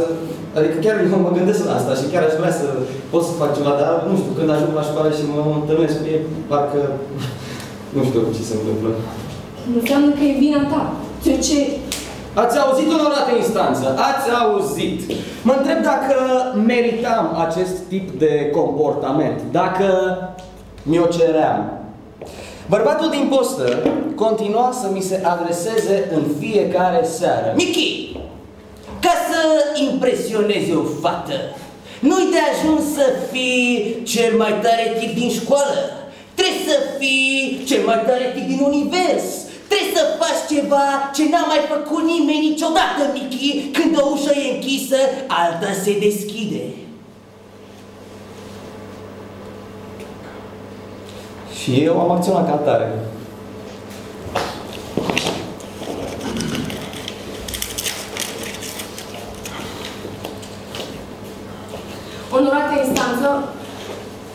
adică chiar eu mă gândesc la asta și chiar aș vrea să pot să fac ceva, dar nu știu, când ajung la școală și mă întâlnesc cu ei, parcă nu știu ce se întâmplă. Înseamnă că e vina ta. Ce, ce? Ați auzit în o dată instanță, ați auzit. Mă întreb dacă meritam acest tip de comportament, dacă mi-o ceream. Bărbatul din postă continua să mi se adreseze în fiecare seară. Mickey, ca să impresionezi o fată, nu-i de ajuns să fii cel mai tare tip din școală. Trebuie să fii cel mai tare tip din univers. Trebuie să faci ceva ce n-a mai făcut nimeni niciodată, Mickey. Când o ușă e închisă, alta se deschide. Și eu am acționat ca atare. Onorată instanță,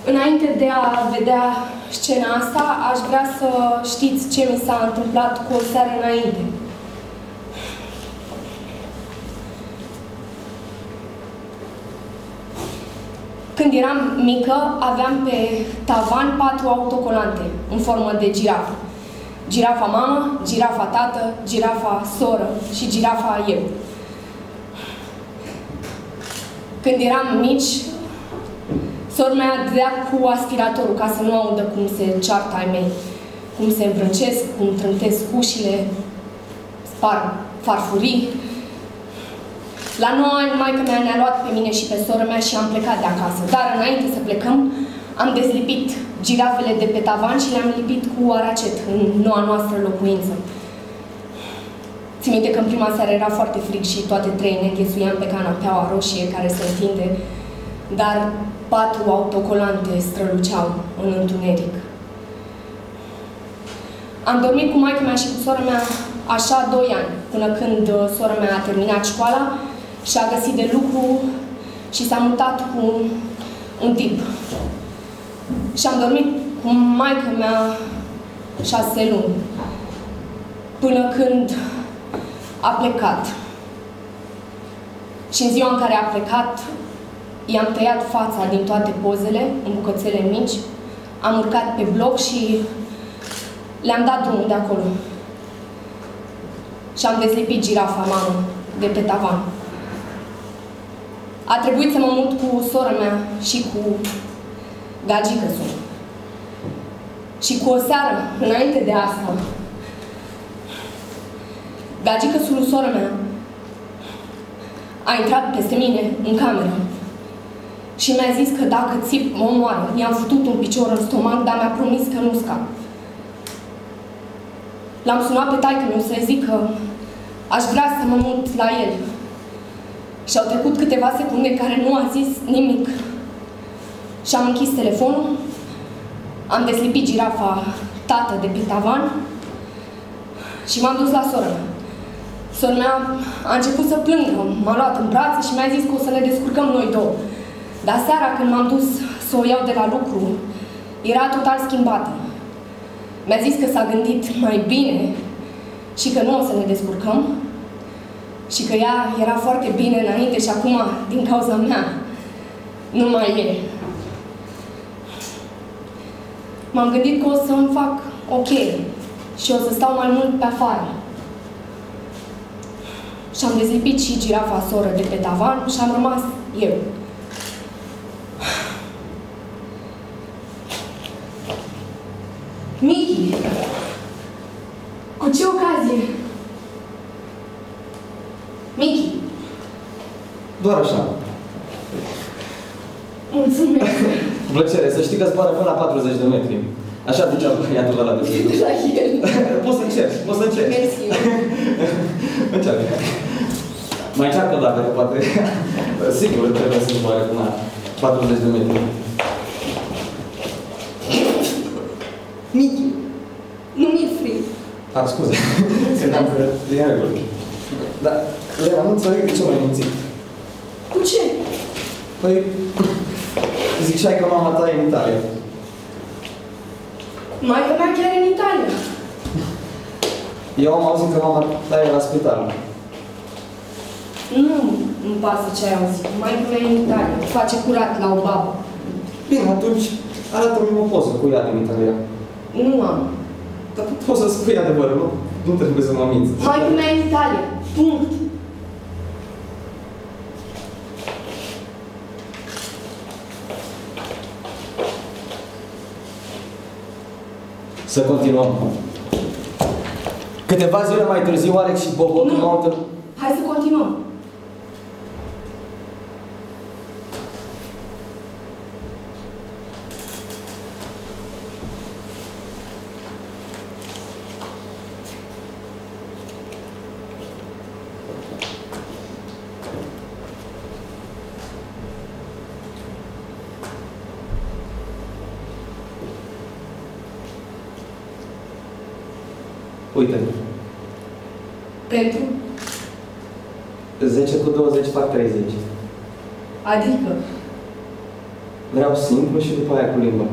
înainte de a vedea scena asta, aș vrea să știți ce mi s-a întâmplat cu o seară înainte. Când eram mică, aveam pe tavan patru autocolante în formă de girafă. Girafa mamă, girafa tată, girafa soră și girafa eu. Când eram mici, sora mea dădea cu aspiratorul ca să nu audă cum se ceartă ai mei, cum se îmbrâncesc, cum trântesc ușile, spar farfurii. La 9 ani, maica mea ne-a luat pe mine și pe sora mea și am plecat de acasă. Dar înainte să plecăm, am dezlipit girafele de pe tavan și le-am lipit cu aracet în noua noastră locuință. Țin minte că în prima seară era foarte frig și toate trei ne ghesuiam pe canapeaua roșie care se întinde, dar patru autocolante străluceau în întuneric. Am dormit cu maica mea și cu sora mea așa doi ani, până când uh, sora mea a terminat școala și a găsit de lucru și s-a mutat cu un tip. Și am dormit cu maica mea șase luni, până când a plecat. Și în ziua în care a plecat, i-am tăiat fața din toate pozele, în bucățele mici, am urcat pe bloc și le-am dat drumul de acolo. Și am dezlipit girafa mamă de pe tavan. A trebuit să mă mut cu sora mea și cu gagică sunt. Și cu o seară, înainte de asta, gagică sulu sora mea a intrat peste mine în cameră și mi-a zis că dacă țip mă omoară. I-am futut un picior în stomac, dar mi-a promis că nu scap. L-am sunat pe taică meu să-i zic că aș vrea să mă mut la el. Și au trecut câteva secunde care nu a zis nimic. Și am închis telefonul, am deslipit girafa tată de pe tavan și m-am dus la sora mea. Sora mea a început să plângă, m-a luat în brațe și mi-a zis că o să ne descurcăm noi două. Dar seara când m-am dus să o iau de la lucru, era total schimbată. Mi-a zis că s-a gândit mai bine și că nu o să ne descurcăm și că ea era foarte bine înainte și acum, din cauza mea, nu mai e. M-am gândit că o să-mi fac ok și o să stau mai mult pe afară. Și am dezlipit și girafa soră de pe tavan și am rămas eu. Michi! Cu ce ocazie? Michi! Doar așa. Mulțumesc! Cu plăcere. Să știi că zboară până la 40 de metri. Așa zicea băiatul ăla de De la el. Poți să încerci, poți să încerci. Mersi. Încearcă. Mai încearcă dacă poate. Sigur trebuie să zboare până la 40 de metri. Michi! Nu mi-e frig. Ah, scuze. Credeam că e în regulă. Dar, Lea, nu înțeleg de ce m-ai mințit. Cu ce? Păi, ziceai că mama ta e în Italia. Maica mea chiar e în Italia. Eu am auzit că mama ta e la spital. Nu, nu pasă ce ai auzit. Maica mea e în Italia. Face curat la o babă. Bine, atunci arată-mi o poză cu ea din Italia. Nu am. Dar poți să spui adevărul, nu? Nu trebuie să mă minți. Maica mea e în Italia. Punct. Să continuăm. Câteva zile mai târziu, Alex și Bobo Nu. m-au întâlnit. Hai să continuăm. Uite, Pentru? 10 cu 20 fac 30. Adică? Vreau simplu și după aia cu limba.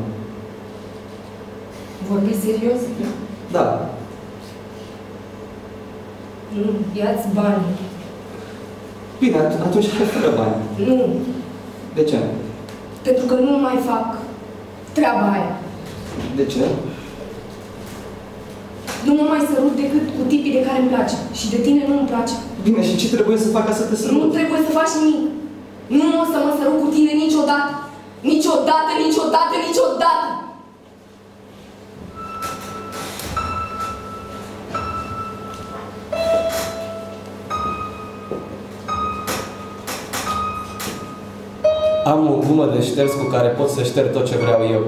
Vorbi serios? Da. Nu, ia-ți bani. Bine, at- atunci hai fără bani. Nu, De ce? pentru că nu mai fac treaba aia. De ce? Nu mă mai sărut decât cu tipii de care îmi place. Și de tine nu îmi place. Bine, și ce trebuie să fac ca să te Nu sărut? trebuie să faci nimic. Nu o să mă sărut cu tine niciodată. Niciodată, niciodată, niciodată. Am o gumă de șters cu care pot să șterg tot ce vreau eu.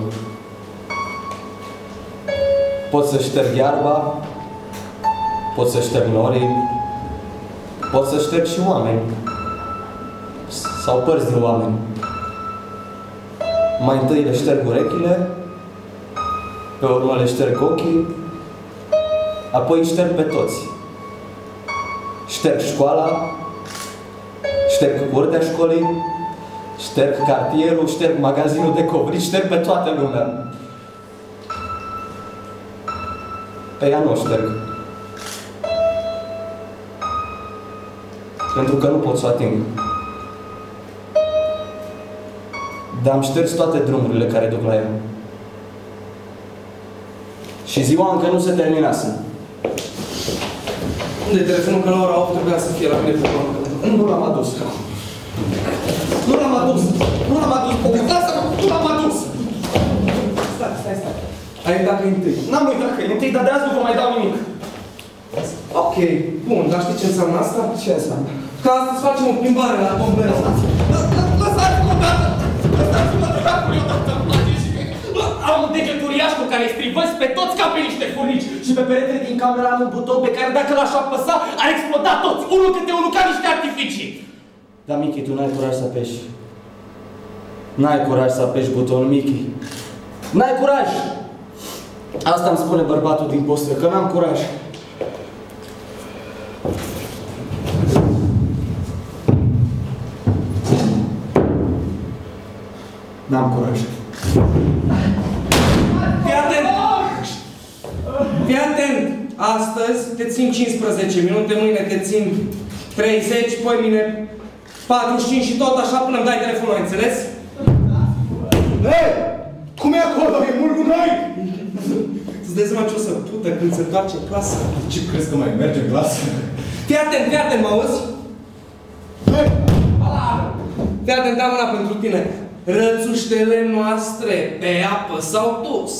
Pot să șterg iarba, pot să șterg norii, pot să șterg și oameni. Sau părți din oameni. Mai întâi le șterg urechile, pe urmă le șterg ochii, apoi îi șterg pe toți. Șterg școala, șterg curtea școlii, șterg cartierul, șterg magazinul de covrici, șterg pe toată lumea. Pe ea nu o șterg. Pentru că nu pot să o ating. Dar am șters toate drumurile care duc la ea. Și ziua încă nu se terminase. Unde e telefonul? Că la ora 8 trebuia să fie la mine pe bancă. Nu l-am adus. Nu l-am adus. Nu l-am adus. Lasă-mă! Ai uitat că e întâi. N-am uitat că e întâi, dar de azi nu vă mai dau nimic. Ok, bun, dar știi ce înseamnă asta? Ce înseamnă? Că astăzi facem o plimbare la bombele. Lăsați-mă odată! Lăsați-mă dracului odată! Îmi place și că... Am un deget uriaș cu care strivăți pe toți ca pe niște furnici și pe peretele din cameră am un buton pe care dacă l-aș apăsa, ar exploda toți, unul câte unul, ca niște artificii. Dar, Michi, tu n-ai curaj să apeși. N-ai curaj să apeși butonul, Michi. N-ai curaj! Asta îmi spune bărbatul din postă, că n-am curaj. N-am curaj. Fii atent! Fii atent! Astăzi te țin 15 minute, mâine te țin 30, poi mine 45 și tot așa până îmi dai telefonul, ai înțeles? Hei! Cum e acolo? E mult gunoi! Îți dai seama ce o să pută când se întoarce în clasă? Ce crezi că mai merge în clasă? Fii atent, fii atent, mă auzi? Fii atent, am una pentru tine. Rățuștele noastre pe apă s-au dus.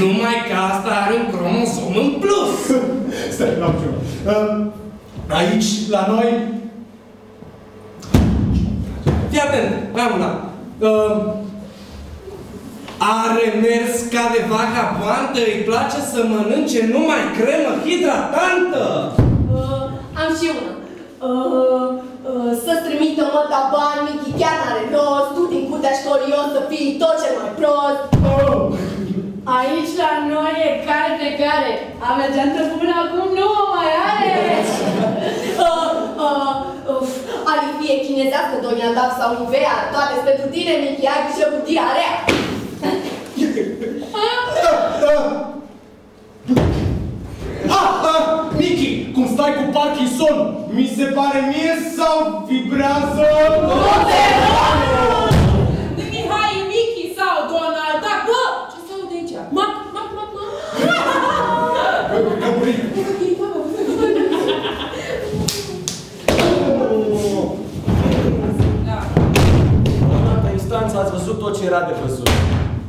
Numai că asta are un cromosom în plus. Stai, n-am ceva. Uh, aici, la noi, Fii atent, am una. Uh, are mers ca de vagabandă, îi place să mănânce numai cremă hidratantă. Uh, am și una. Uh, uh, să-ți trimită măta bani, Michi, chiar n-are rost, tu din curtea școlii o să fii tot cel mai prost. Aici la noi e care pe care. A mergeantă până acum nu o mai are. uh, uh, uh, Alifie chinezească, Donia Daf sau Nivea, toate sunt pentru tine, Michi, ai grijă cu diarea. Ah, ah, Miki, cum stai cu Parkinson, mi se pare mie sau vibrează? De Mihai, Michi sau Donald Duck, bă! Ce se aude aici? Mac, mac, mac, mac. În instanță ați văzut tot ce era de văzut.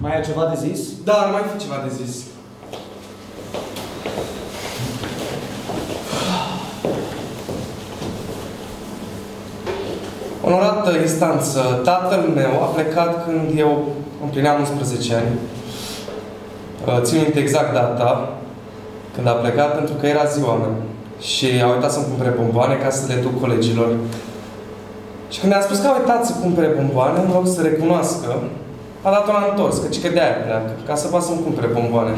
Mai ai ceva de zis? Da, ar mai fi ceva de zis. Onorată instanță, tatăl meu a plecat când eu împlineam 11 ani. Uh, Țin minte exact data când a plecat pentru că era ziua mea. Și a uitat să-mi cumpere bomboane ca să le duc colegilor. Și când i-am spus că a uitat să cumpere bomboane, în loc să recunoască, a dat-o la întors, căci că de-aia pleacă, ca să poată să-mi cumpere bomboane.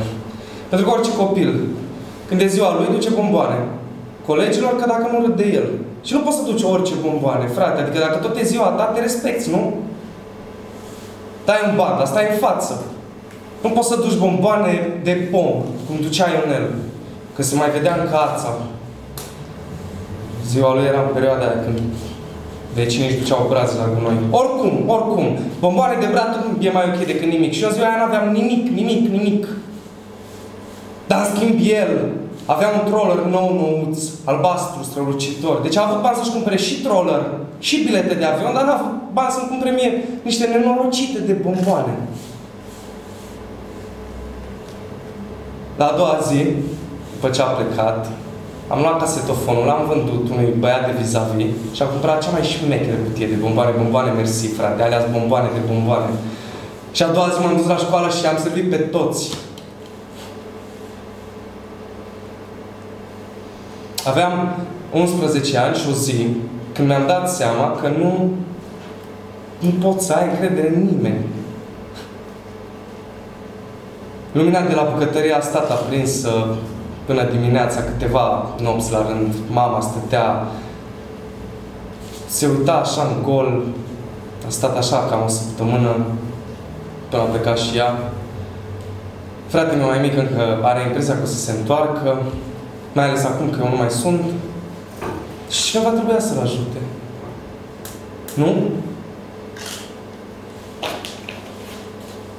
Pentru că orice copil, când e ziua lui, duce bomboane. Colegilor, că dacă nu râd de el. Și nu poți să duci orice bomboane, frate. Adică dacă tot e ziua ta, te respecti, nu? Dai în bandă, stai în față. Nu poți să duci bomboane de pom, cum ducea Ionel. Că se mai vedea în cața. Ziua lui era în perioada aia când vecinii își duceau brațe la gunoi. Oricum, oricum, bomboane de brat nu e mai ok decât nimic. Și eu ziua aia nu aveam nimic, nimic, nimic. Dar în schimb el Avea un troller nou nouț, albastru, strălucitor. Deci a avut bani să-și cumpere și troller, și bilete de avion, dar n-a avut bani să-mi cumpere mie niște nenorocite de bomboane. La a doua zi, după ce a plecat, am luat casetofonul, l-am vândut unui băiat de vis-a-vis și am cumpărat cea mai șmechere cutie de bomboane, bomboane mersi, frate, alea bomboane de bomboane. Și a doua zi m-am dus la școală și am servit pe toți. Aveam 11 ani și o zi când mi-am dat seama că nu, nu pot să ai încredere în nimeni. Lumina de la bucătărie a stat aprinsă până dimineața, câteva nopți la rând. Mama stătea, se uita așa în gol, a stat așa cam o săptămână până a plecat și ea. Fratele meu mai mic încă are impresia că o să se întoarcă, mai ales acum că eu nu mai sunt. Și cineva trebuia să-l ajute. Nu?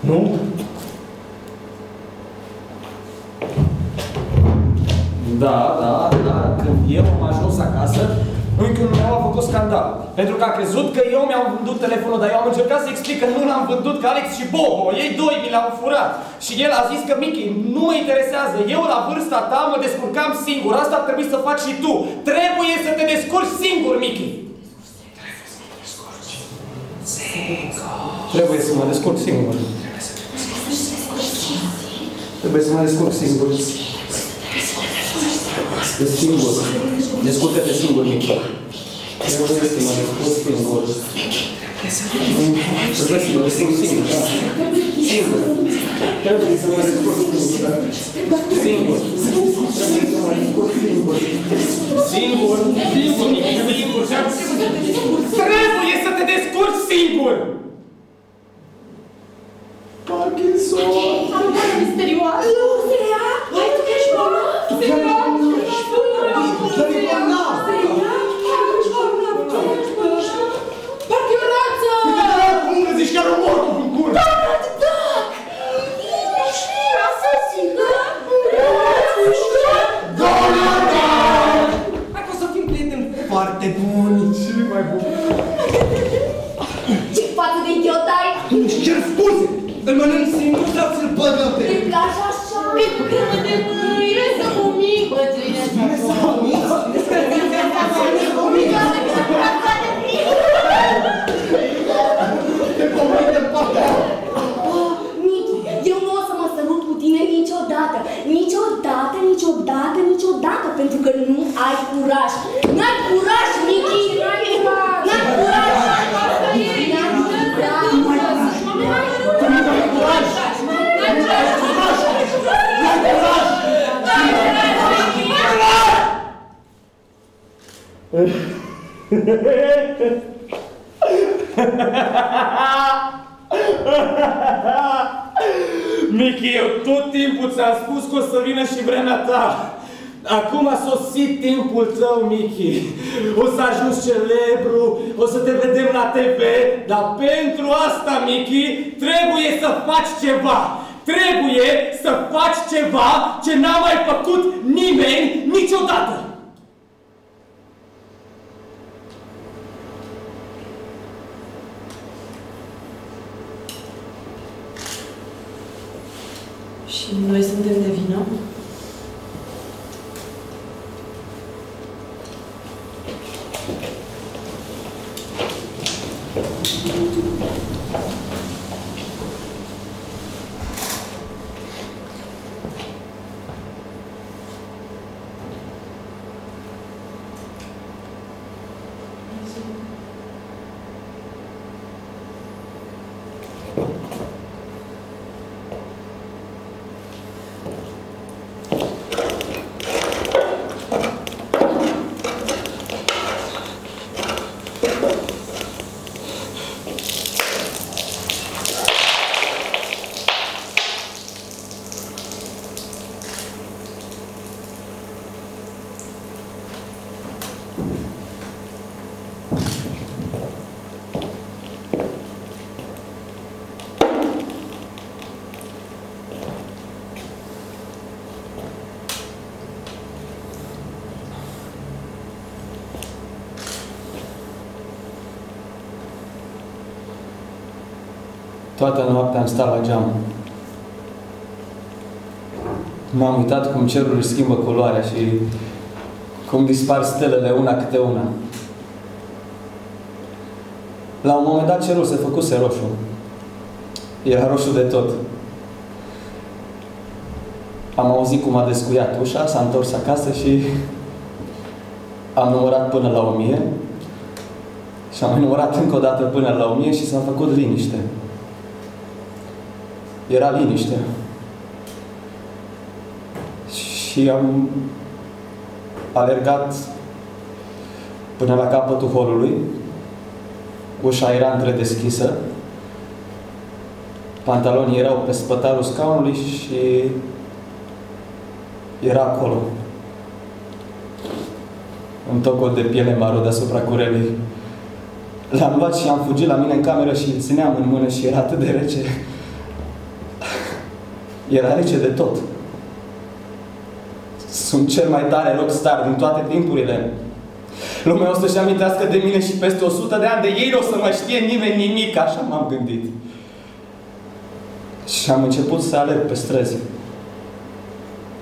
Nu? Da, da, da. Când eu am ajuns acasă, unchiul meu a făcut scandal. Pentru că a crezut că eu mi-am vândut telefonul, dar eu am încercat să explic că nu l-am vândut, că Alex și Bobo, ei doi mi l-au furat. Și el a zis că, Michi, nu mă interesează, eu la vârsta ta mă descurcam singur, asta ar trebui să faci și tu. Trebuie să te descurci singur, Michi. Trebuie să mă descurc singur. Trebuie să mă descurc singur. De singur. Descurcă-te singur, Michi. Trebuie să mă descurc singur. Trebuie să mă descurc singur, da. Singur. Trebuie să mă descurc singur, da. Singur. Trebuie să mă descurc singur. Singur. Singur, Michi, singur. Trebuie să te descurci singur! Parkinson! Am dat misterioasă. Nu, se ia. Cum îmi zici chiar o mort în cur? Da, frate, da. Nu știu, asasin, da? Nu știu. Hai că o să fim prieteni foarte buni. Cel mai bun. Ce față de idiot ai? Îți cer scuze. Îl mănânc singur sau ți-l băg eu pe Îi place așa? Cremă de mâine să comic, bătrâne. Să comic? Nici, eu nu o să mă sărut cu tine niciodată. Niciodată, niciodată, niciodată. Pentru că nu ai curaj. N-ai curaj, Miki! N-ai curaj! N-ai curaj! Michi, eu tot timpul ți-am spus că o să vină și vremea ta. Acum a sosit timpul tău, Michi. O să ajungi celebru, o să te vedem la TV, dar pentru asta, Michi, trebuie să faci ceva. Trebuie să faci ceva ce n-a mai făcut nimeni niciodată. Și noi suntem de vină? Toată noaptea am stat la geam. M-am uitat cum cerul își schimbă culoarea și cum dispar stelele una câte una. La un moment dat cerul se făcuse roșu. Era roșu de tot. Am auzit cum a descuiat ușa, s-a întors acasă și am numărat până la o mie și am mai numărat încă o dată până la o mie și s-a făcut liniște. Era liniște. Și am alergat până la capătul holului. Ușa era întredeschisă. Pantalonii erau pe spătarul scaunului și era acolo. Un tocot de piele maro deasupra curelei. L-am luat și am fugit la mine în cameră și îl țineam în mână și era atât de rece. Era rece de tot. Sunt cel mai tare rockstar din toate timpurile. Lumea o să-și amintească de mine și peste 100 de ani de ei o să mă știe nimeni nimic, așa m-am gândit. Și am început să alerg pe străzi.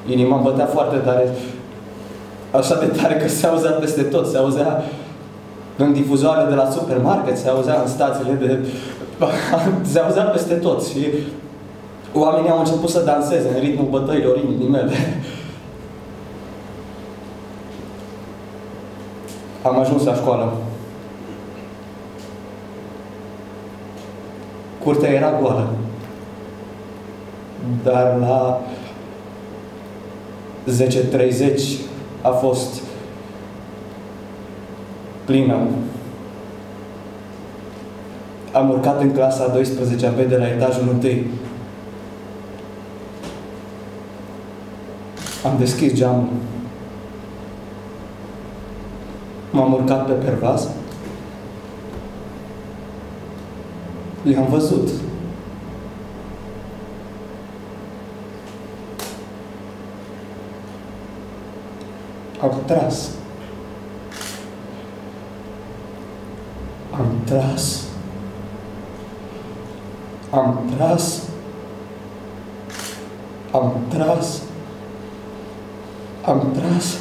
Inima îmi bătea foarte tare. Așa de tare că se auzea peste tot. Se auzea în difuzoare de la supermarket, se auzea în stațiile de... se auzea peste tot și oamenii au început să danseze în ritmul bătăilor inimii mele. Am ajuns la școală. Curtea era goală. Dar la 10.30 a fost plină. Am urcat în clasa 12 a de la etajul 1. Am deschis geamul. M-am urcat pe pervaz. I-am văzut. Am tras. Am tras. Am tras. Am tras. Am tras.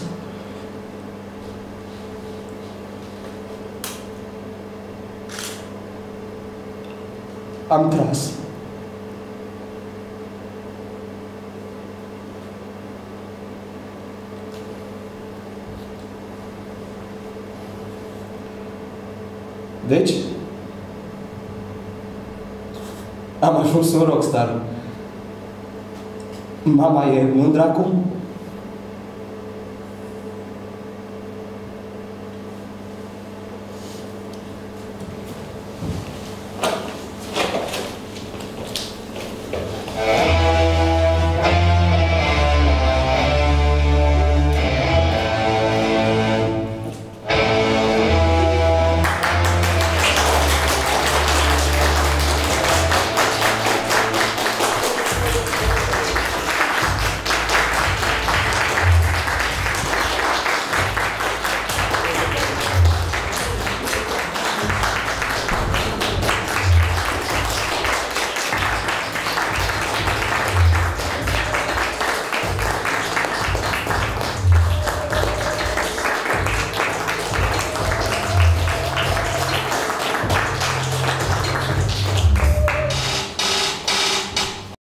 Am tras. Deci, am ajuns un rockstar. Mama e mândră acum,